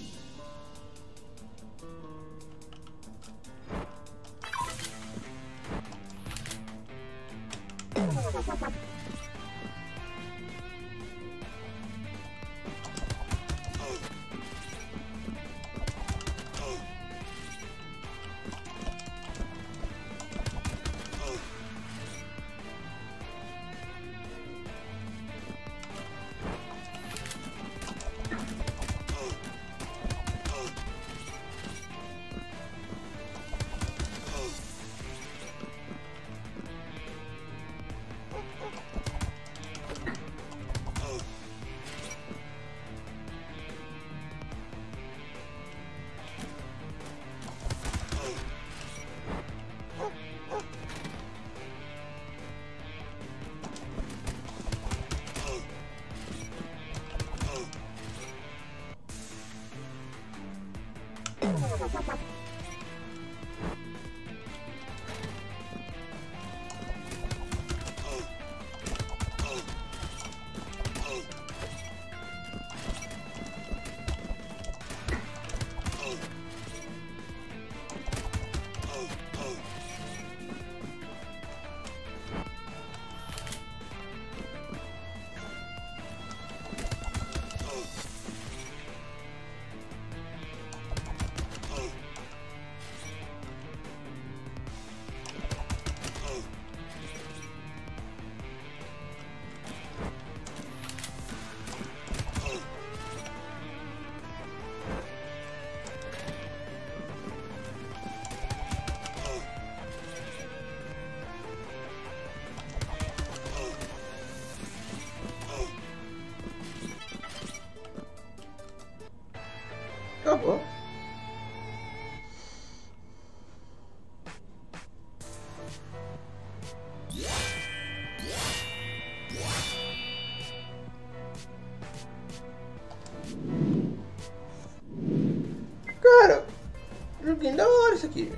Aqui.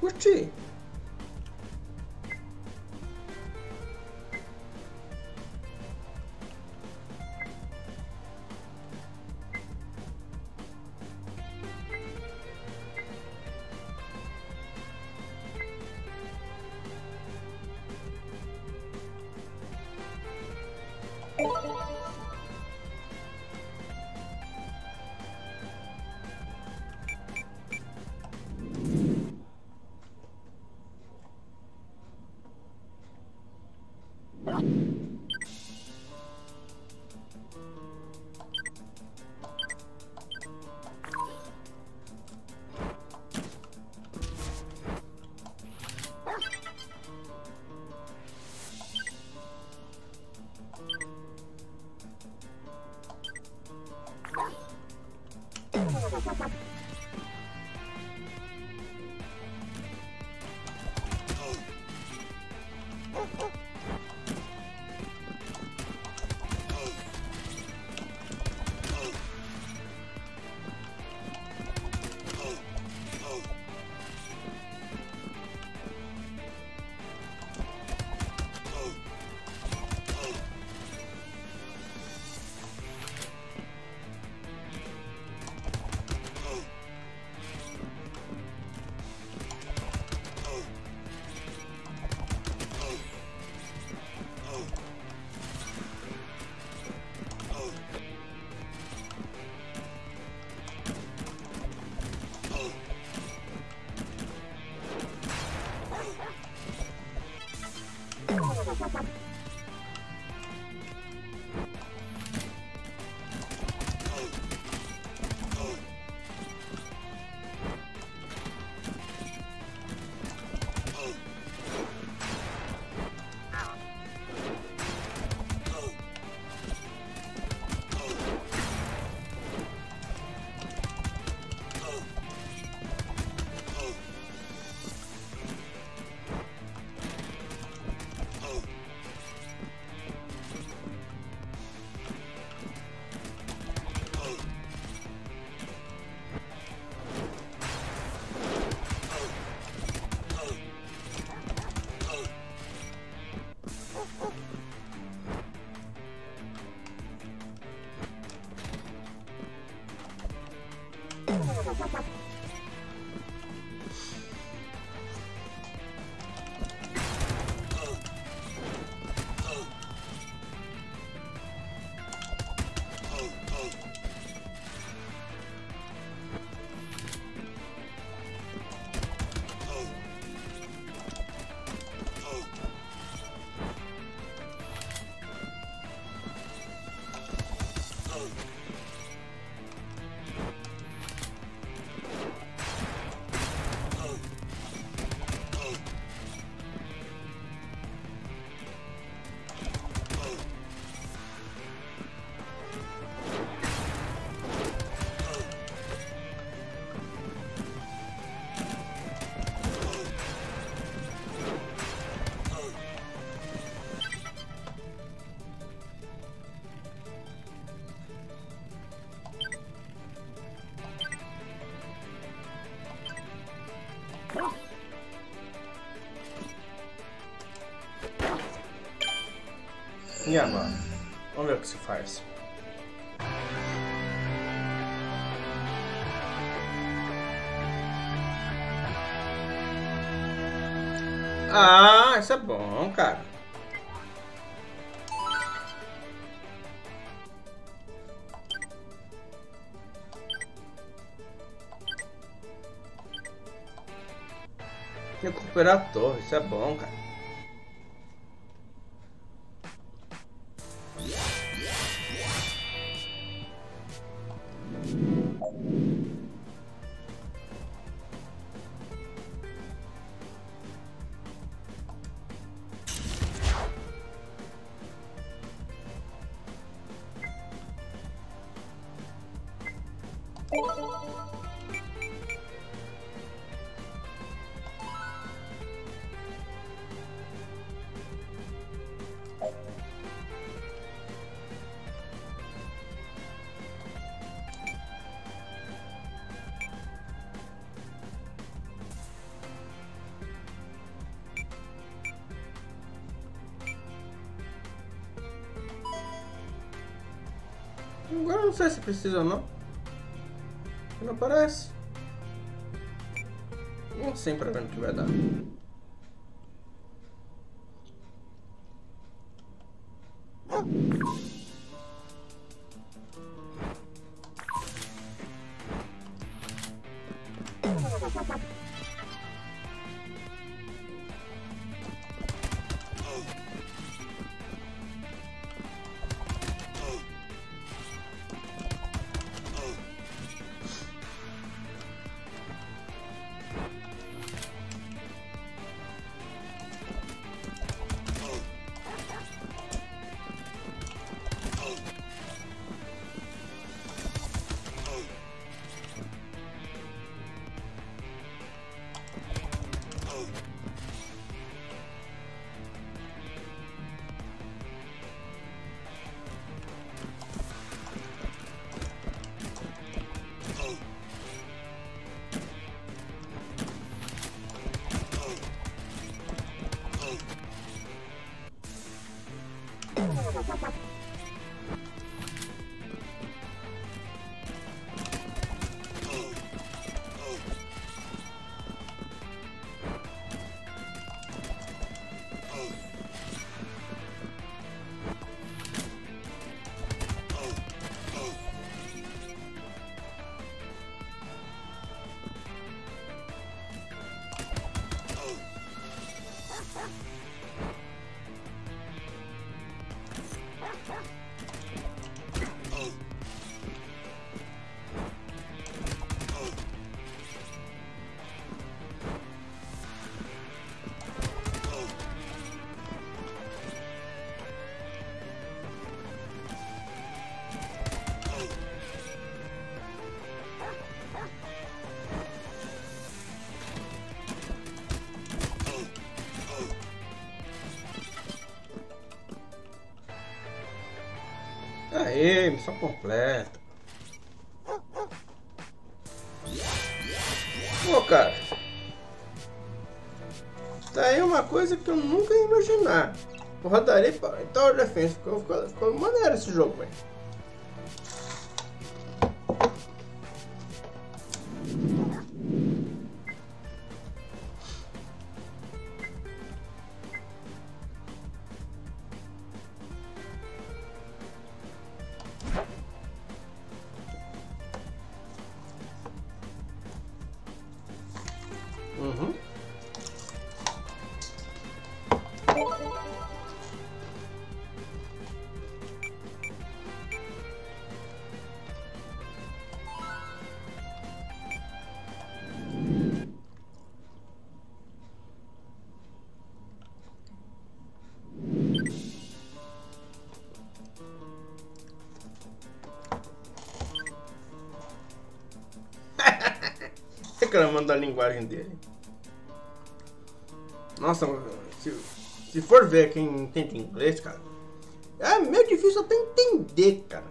Curti. E agora? Vamos ver o que se faz. Ah, isso é bom, cara. Recuperar a torre, isso é bom, cara. sei se precisa ou não. Não aparece. Não sei pra ver no que vai dar. Ah. Aê, missão completa. Pô, cara. Tá aí uma coisa que eu nunca ia imaginar. Porradaria e Tower Defense. Ficou, ficou, ficou maneiro esse jogo, da linguagem dele. Nossa, se, se for ver quem entende inglês, cara, é meio difícil até entender, cara.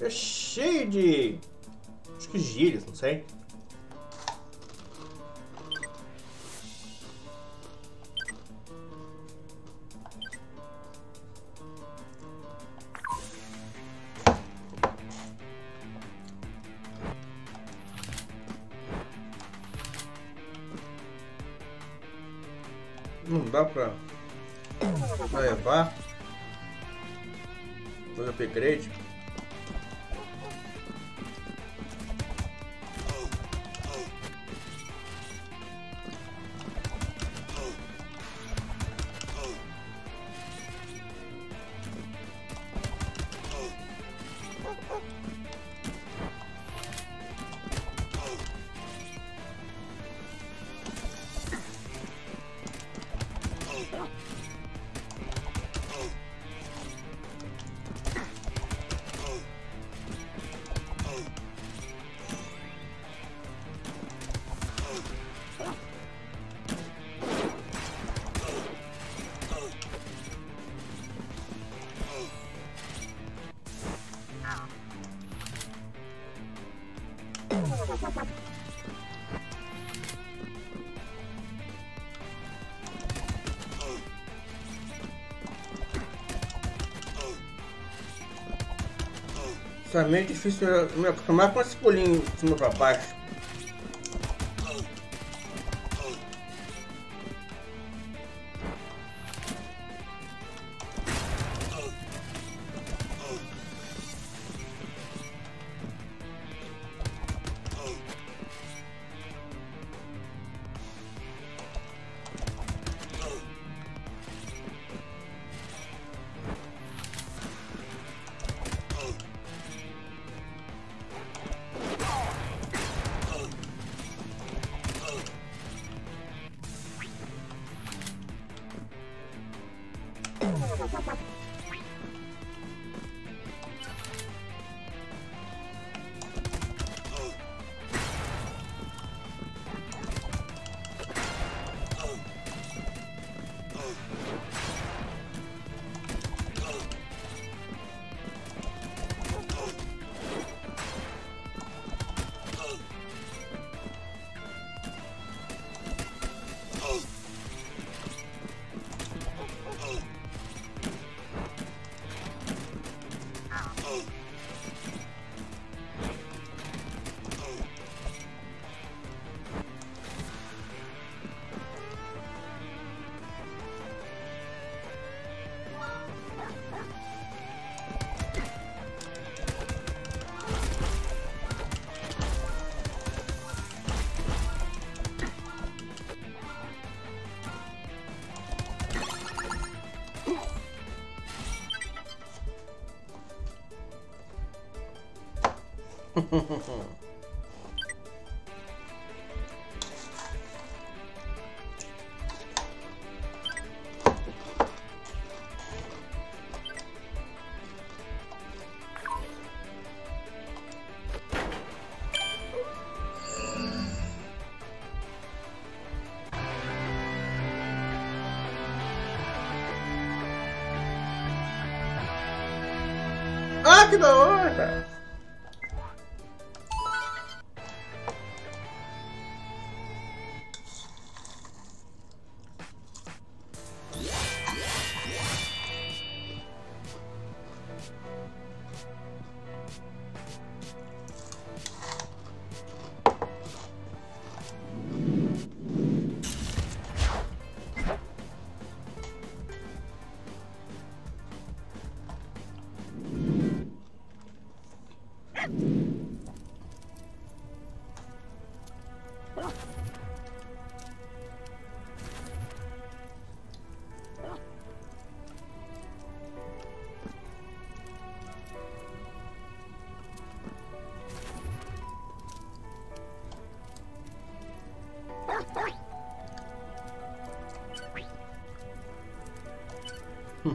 É cheio de. Acho que gírias, não sei. Dá pra levar. Fazer upgrade. Isso é difícil me acostumar com esse pulinho de cima pra baixo.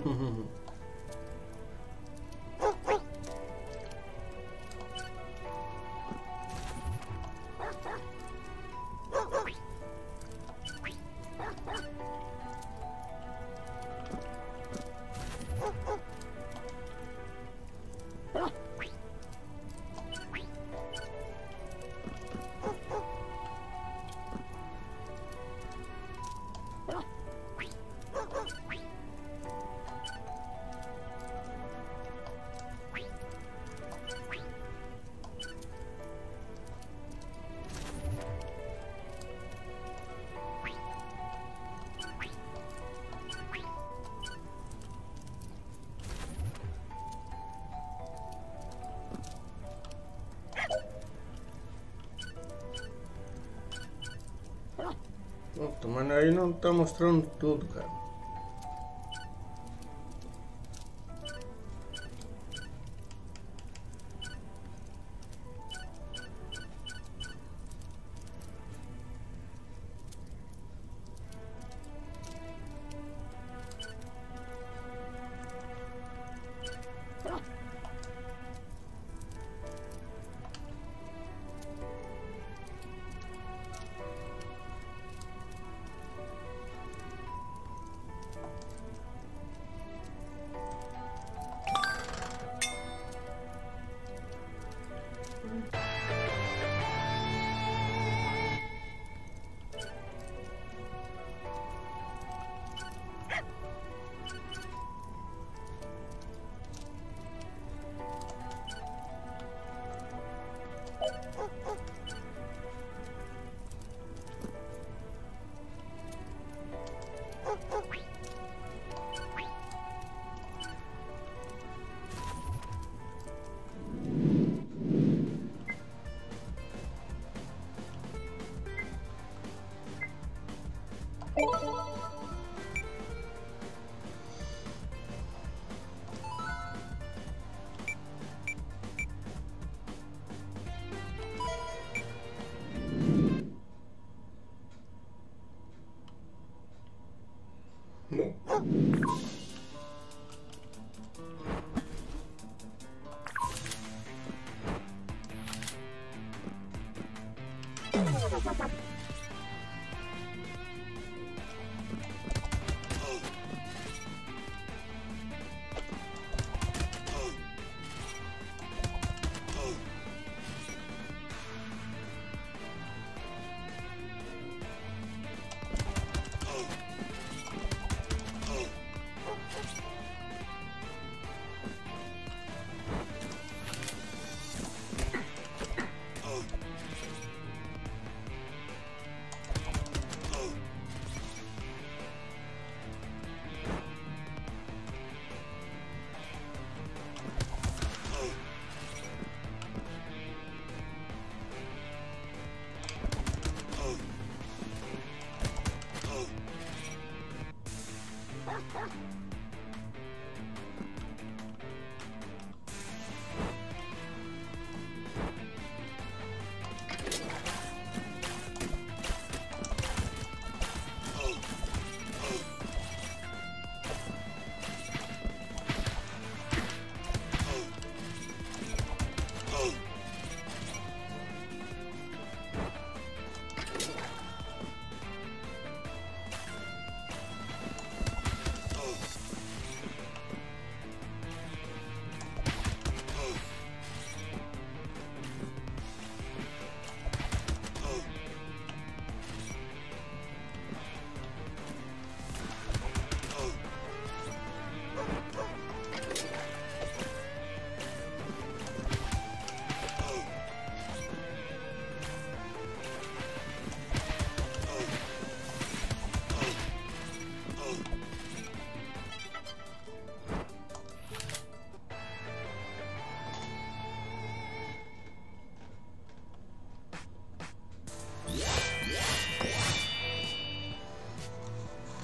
Mm-hmm. Mas aí não tá mostrando tudo, cara.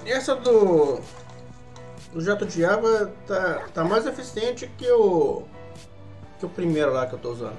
Essa do. Do jato de água tá, tá mais eficiente que o. que o primeiro lá que eu tô usando.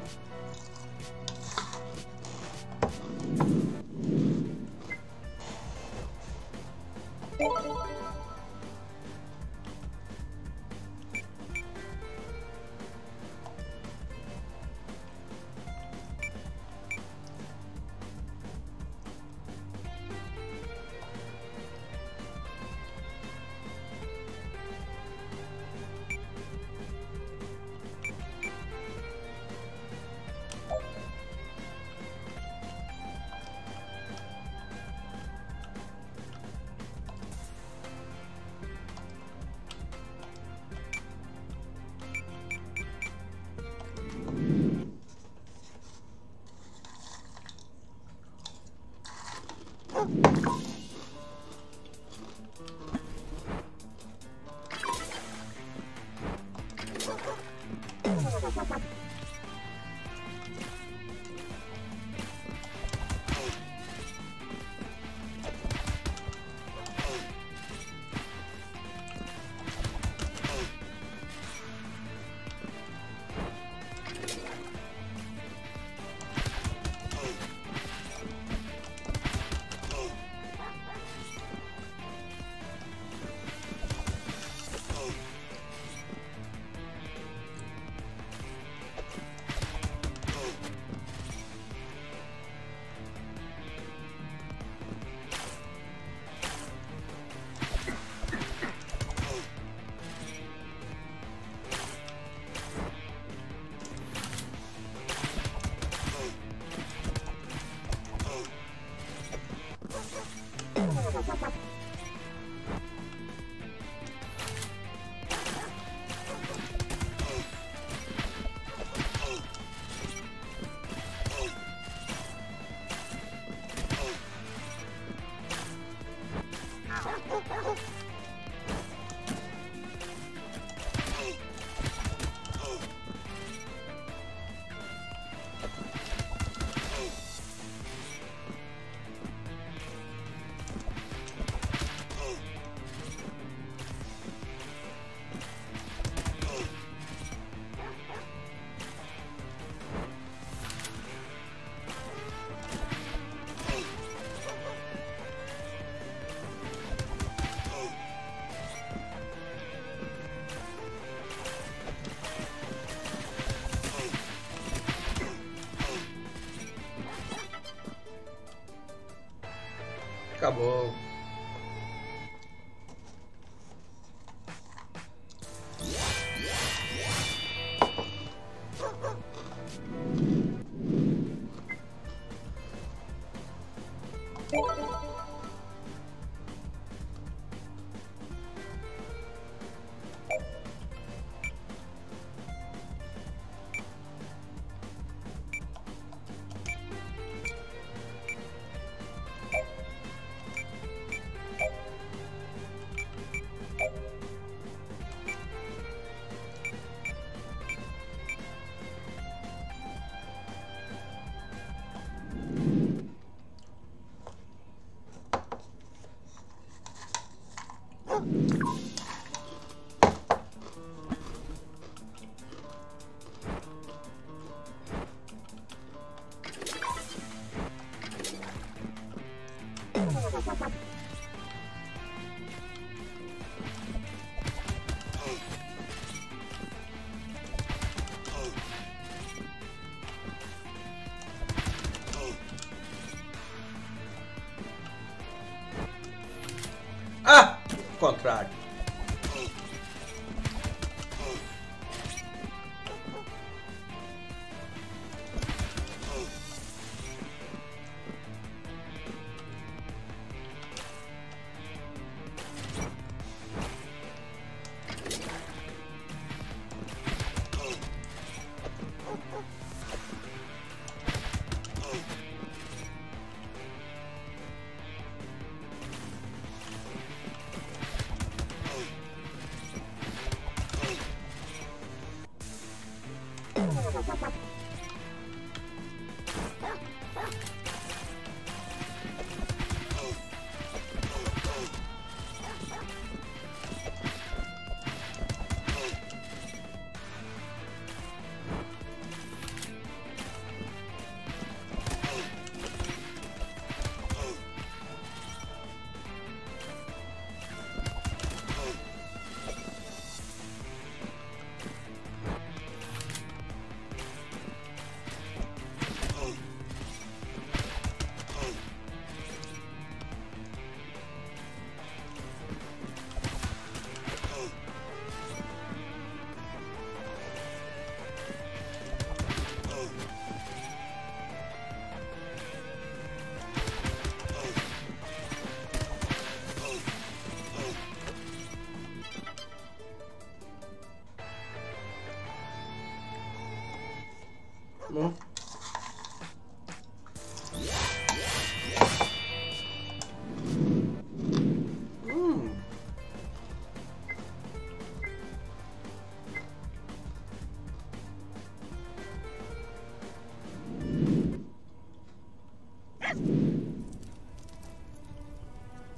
Acabou.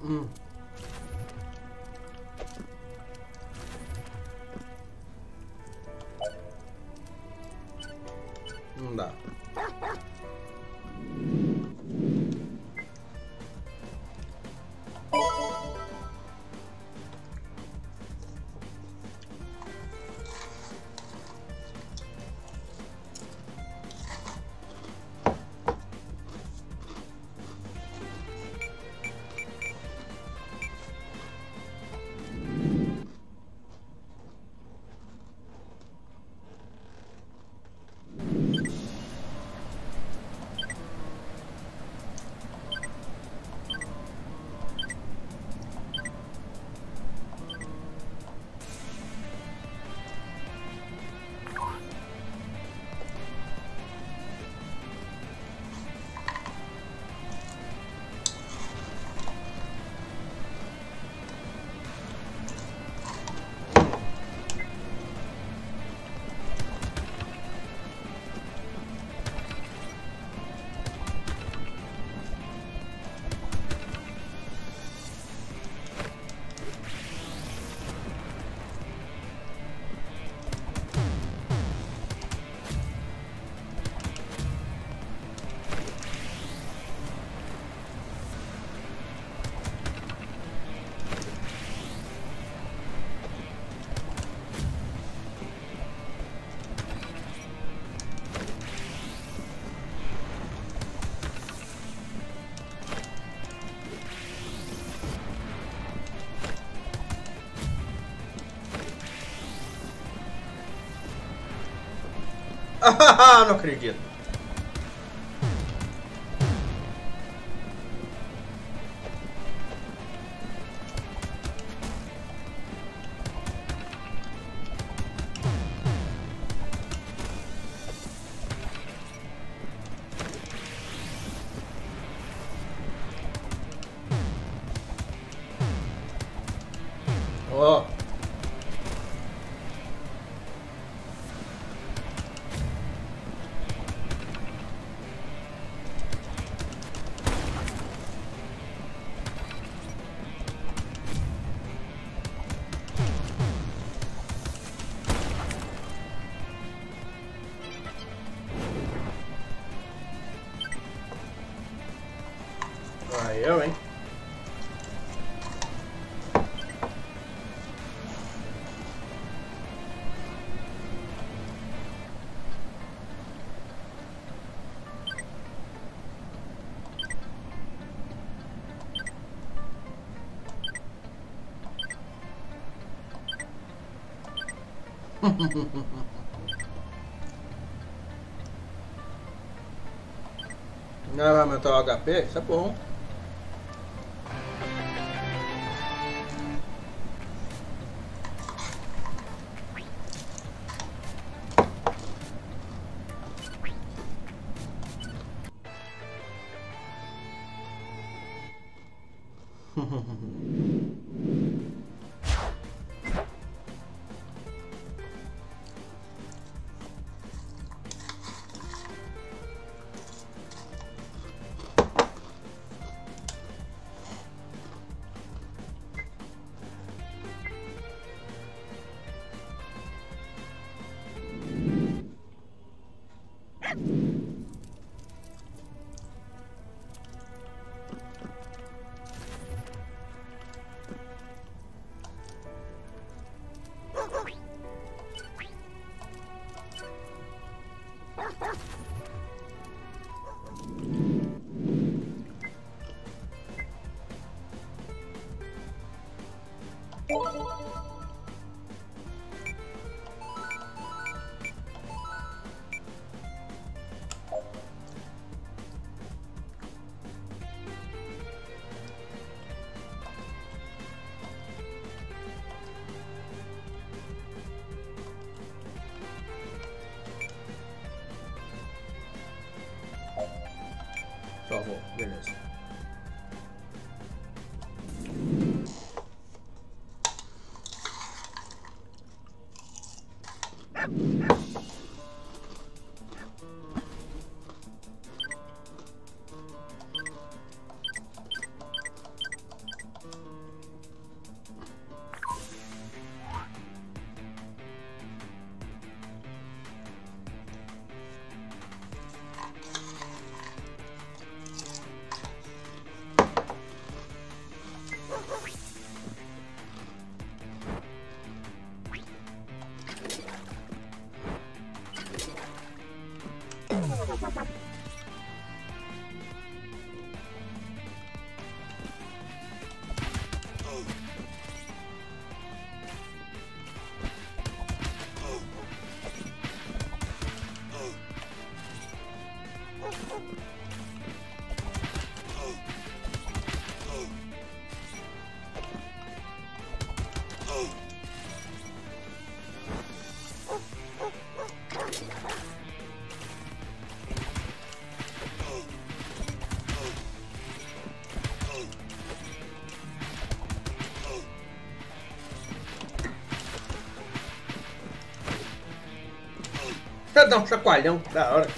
Hum. Ah, não acredito. Eu, hein? Não vai aumentar o HP? Isso é bom. Salvou, beleza. Deixa eu dar um chacoalhão, da hora.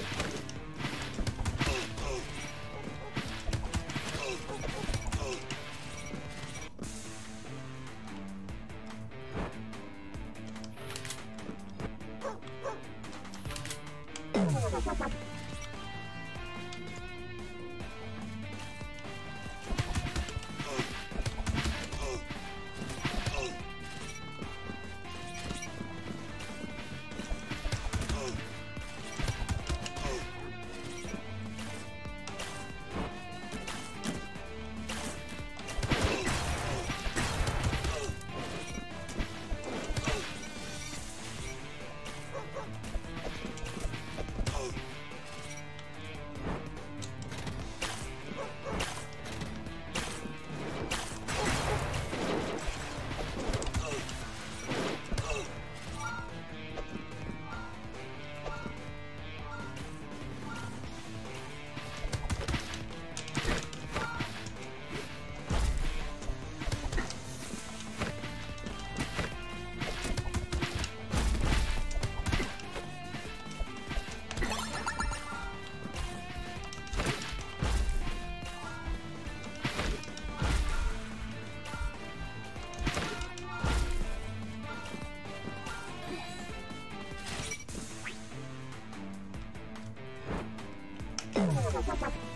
ha, ha.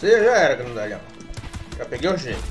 Você já era, grandalhão. Já peguei o jeito.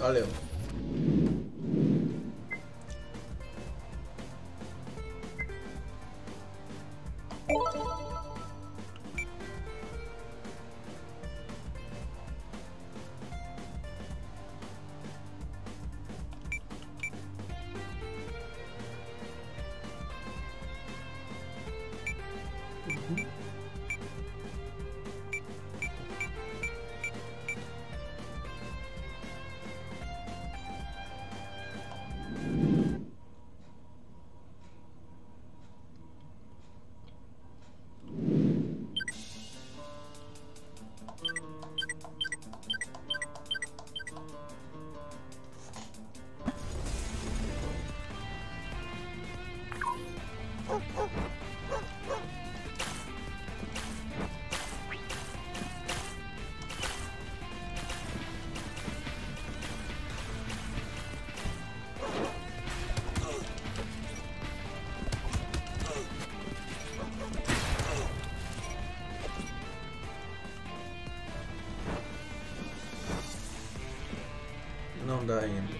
Valeu. Não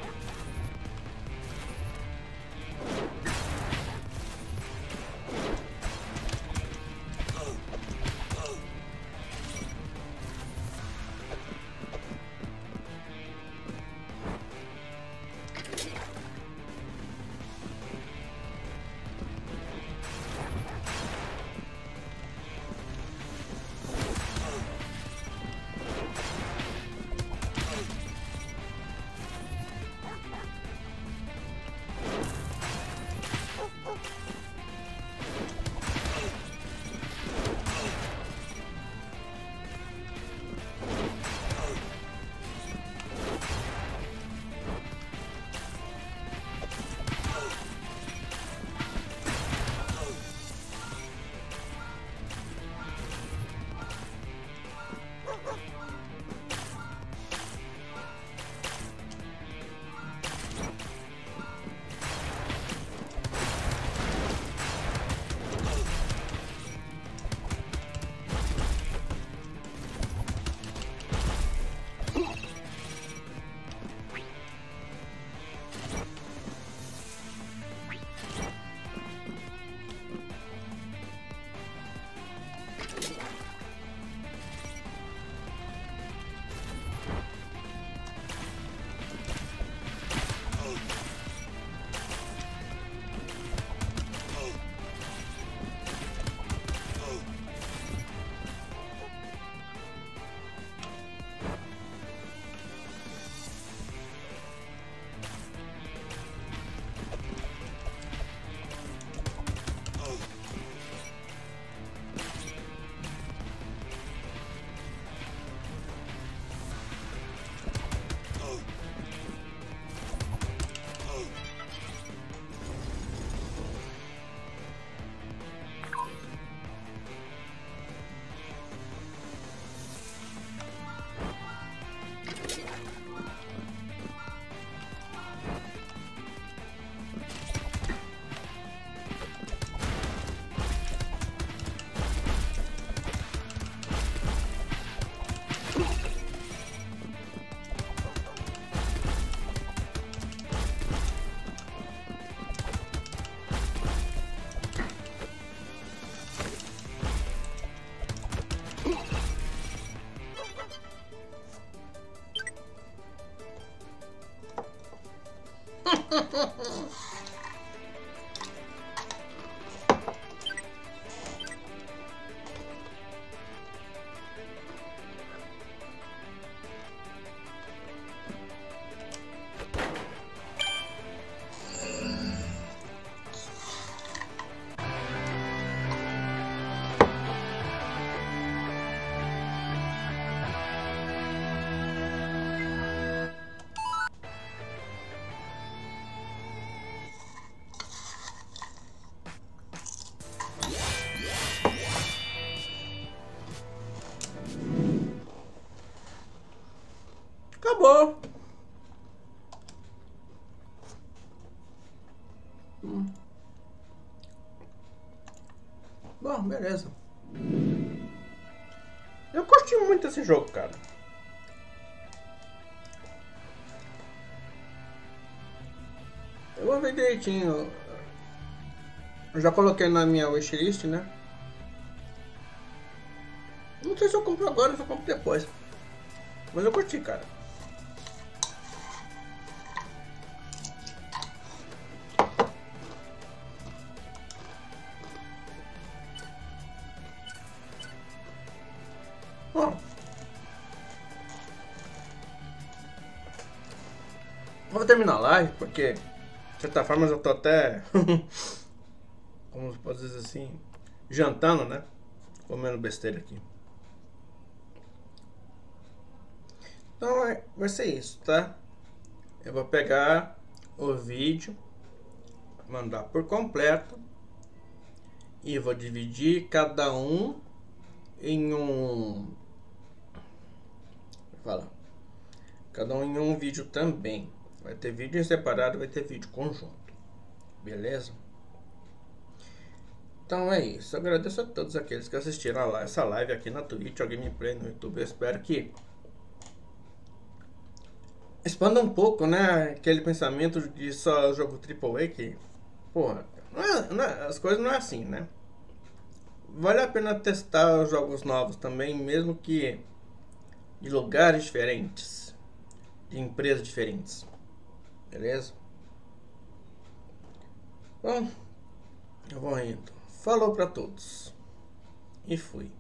Ha ha ha ha! Beleza. Eu curti muito esse jogo, cara. Eu vou ver direitinho. Eu já coloquei na minha wishlist, né? Não sei se eu compro agora ou se eu compro depois. Mas eu curti, cara. Porque, de certa forma, eu tô até. Como pode dizer assim? Jantando, né? Comendo besteira aqui. Então é, vai ser isso, tá? Eu vou pegar o vídeo, mandar por completo e vou dividir cada um em um fala cada um em um vídeo também vai ter vídeo separado vai ter vídeo conjunto. Beleza? Então é isso. Agradeço a todos aqueles que assistiram a essa live aqui na Twitch ou Gameplay no YouTube. Eu espero que expanda um pouco né aquele pensamento de só jogo AAA que porra não é, não é, as coisas não é assim né? Vale a pena testar jogos novos também, mesmo que de lugares diferentes, de empresas diferentes. Beleza? Bom, eu vou indo. Falou para todos. E fui.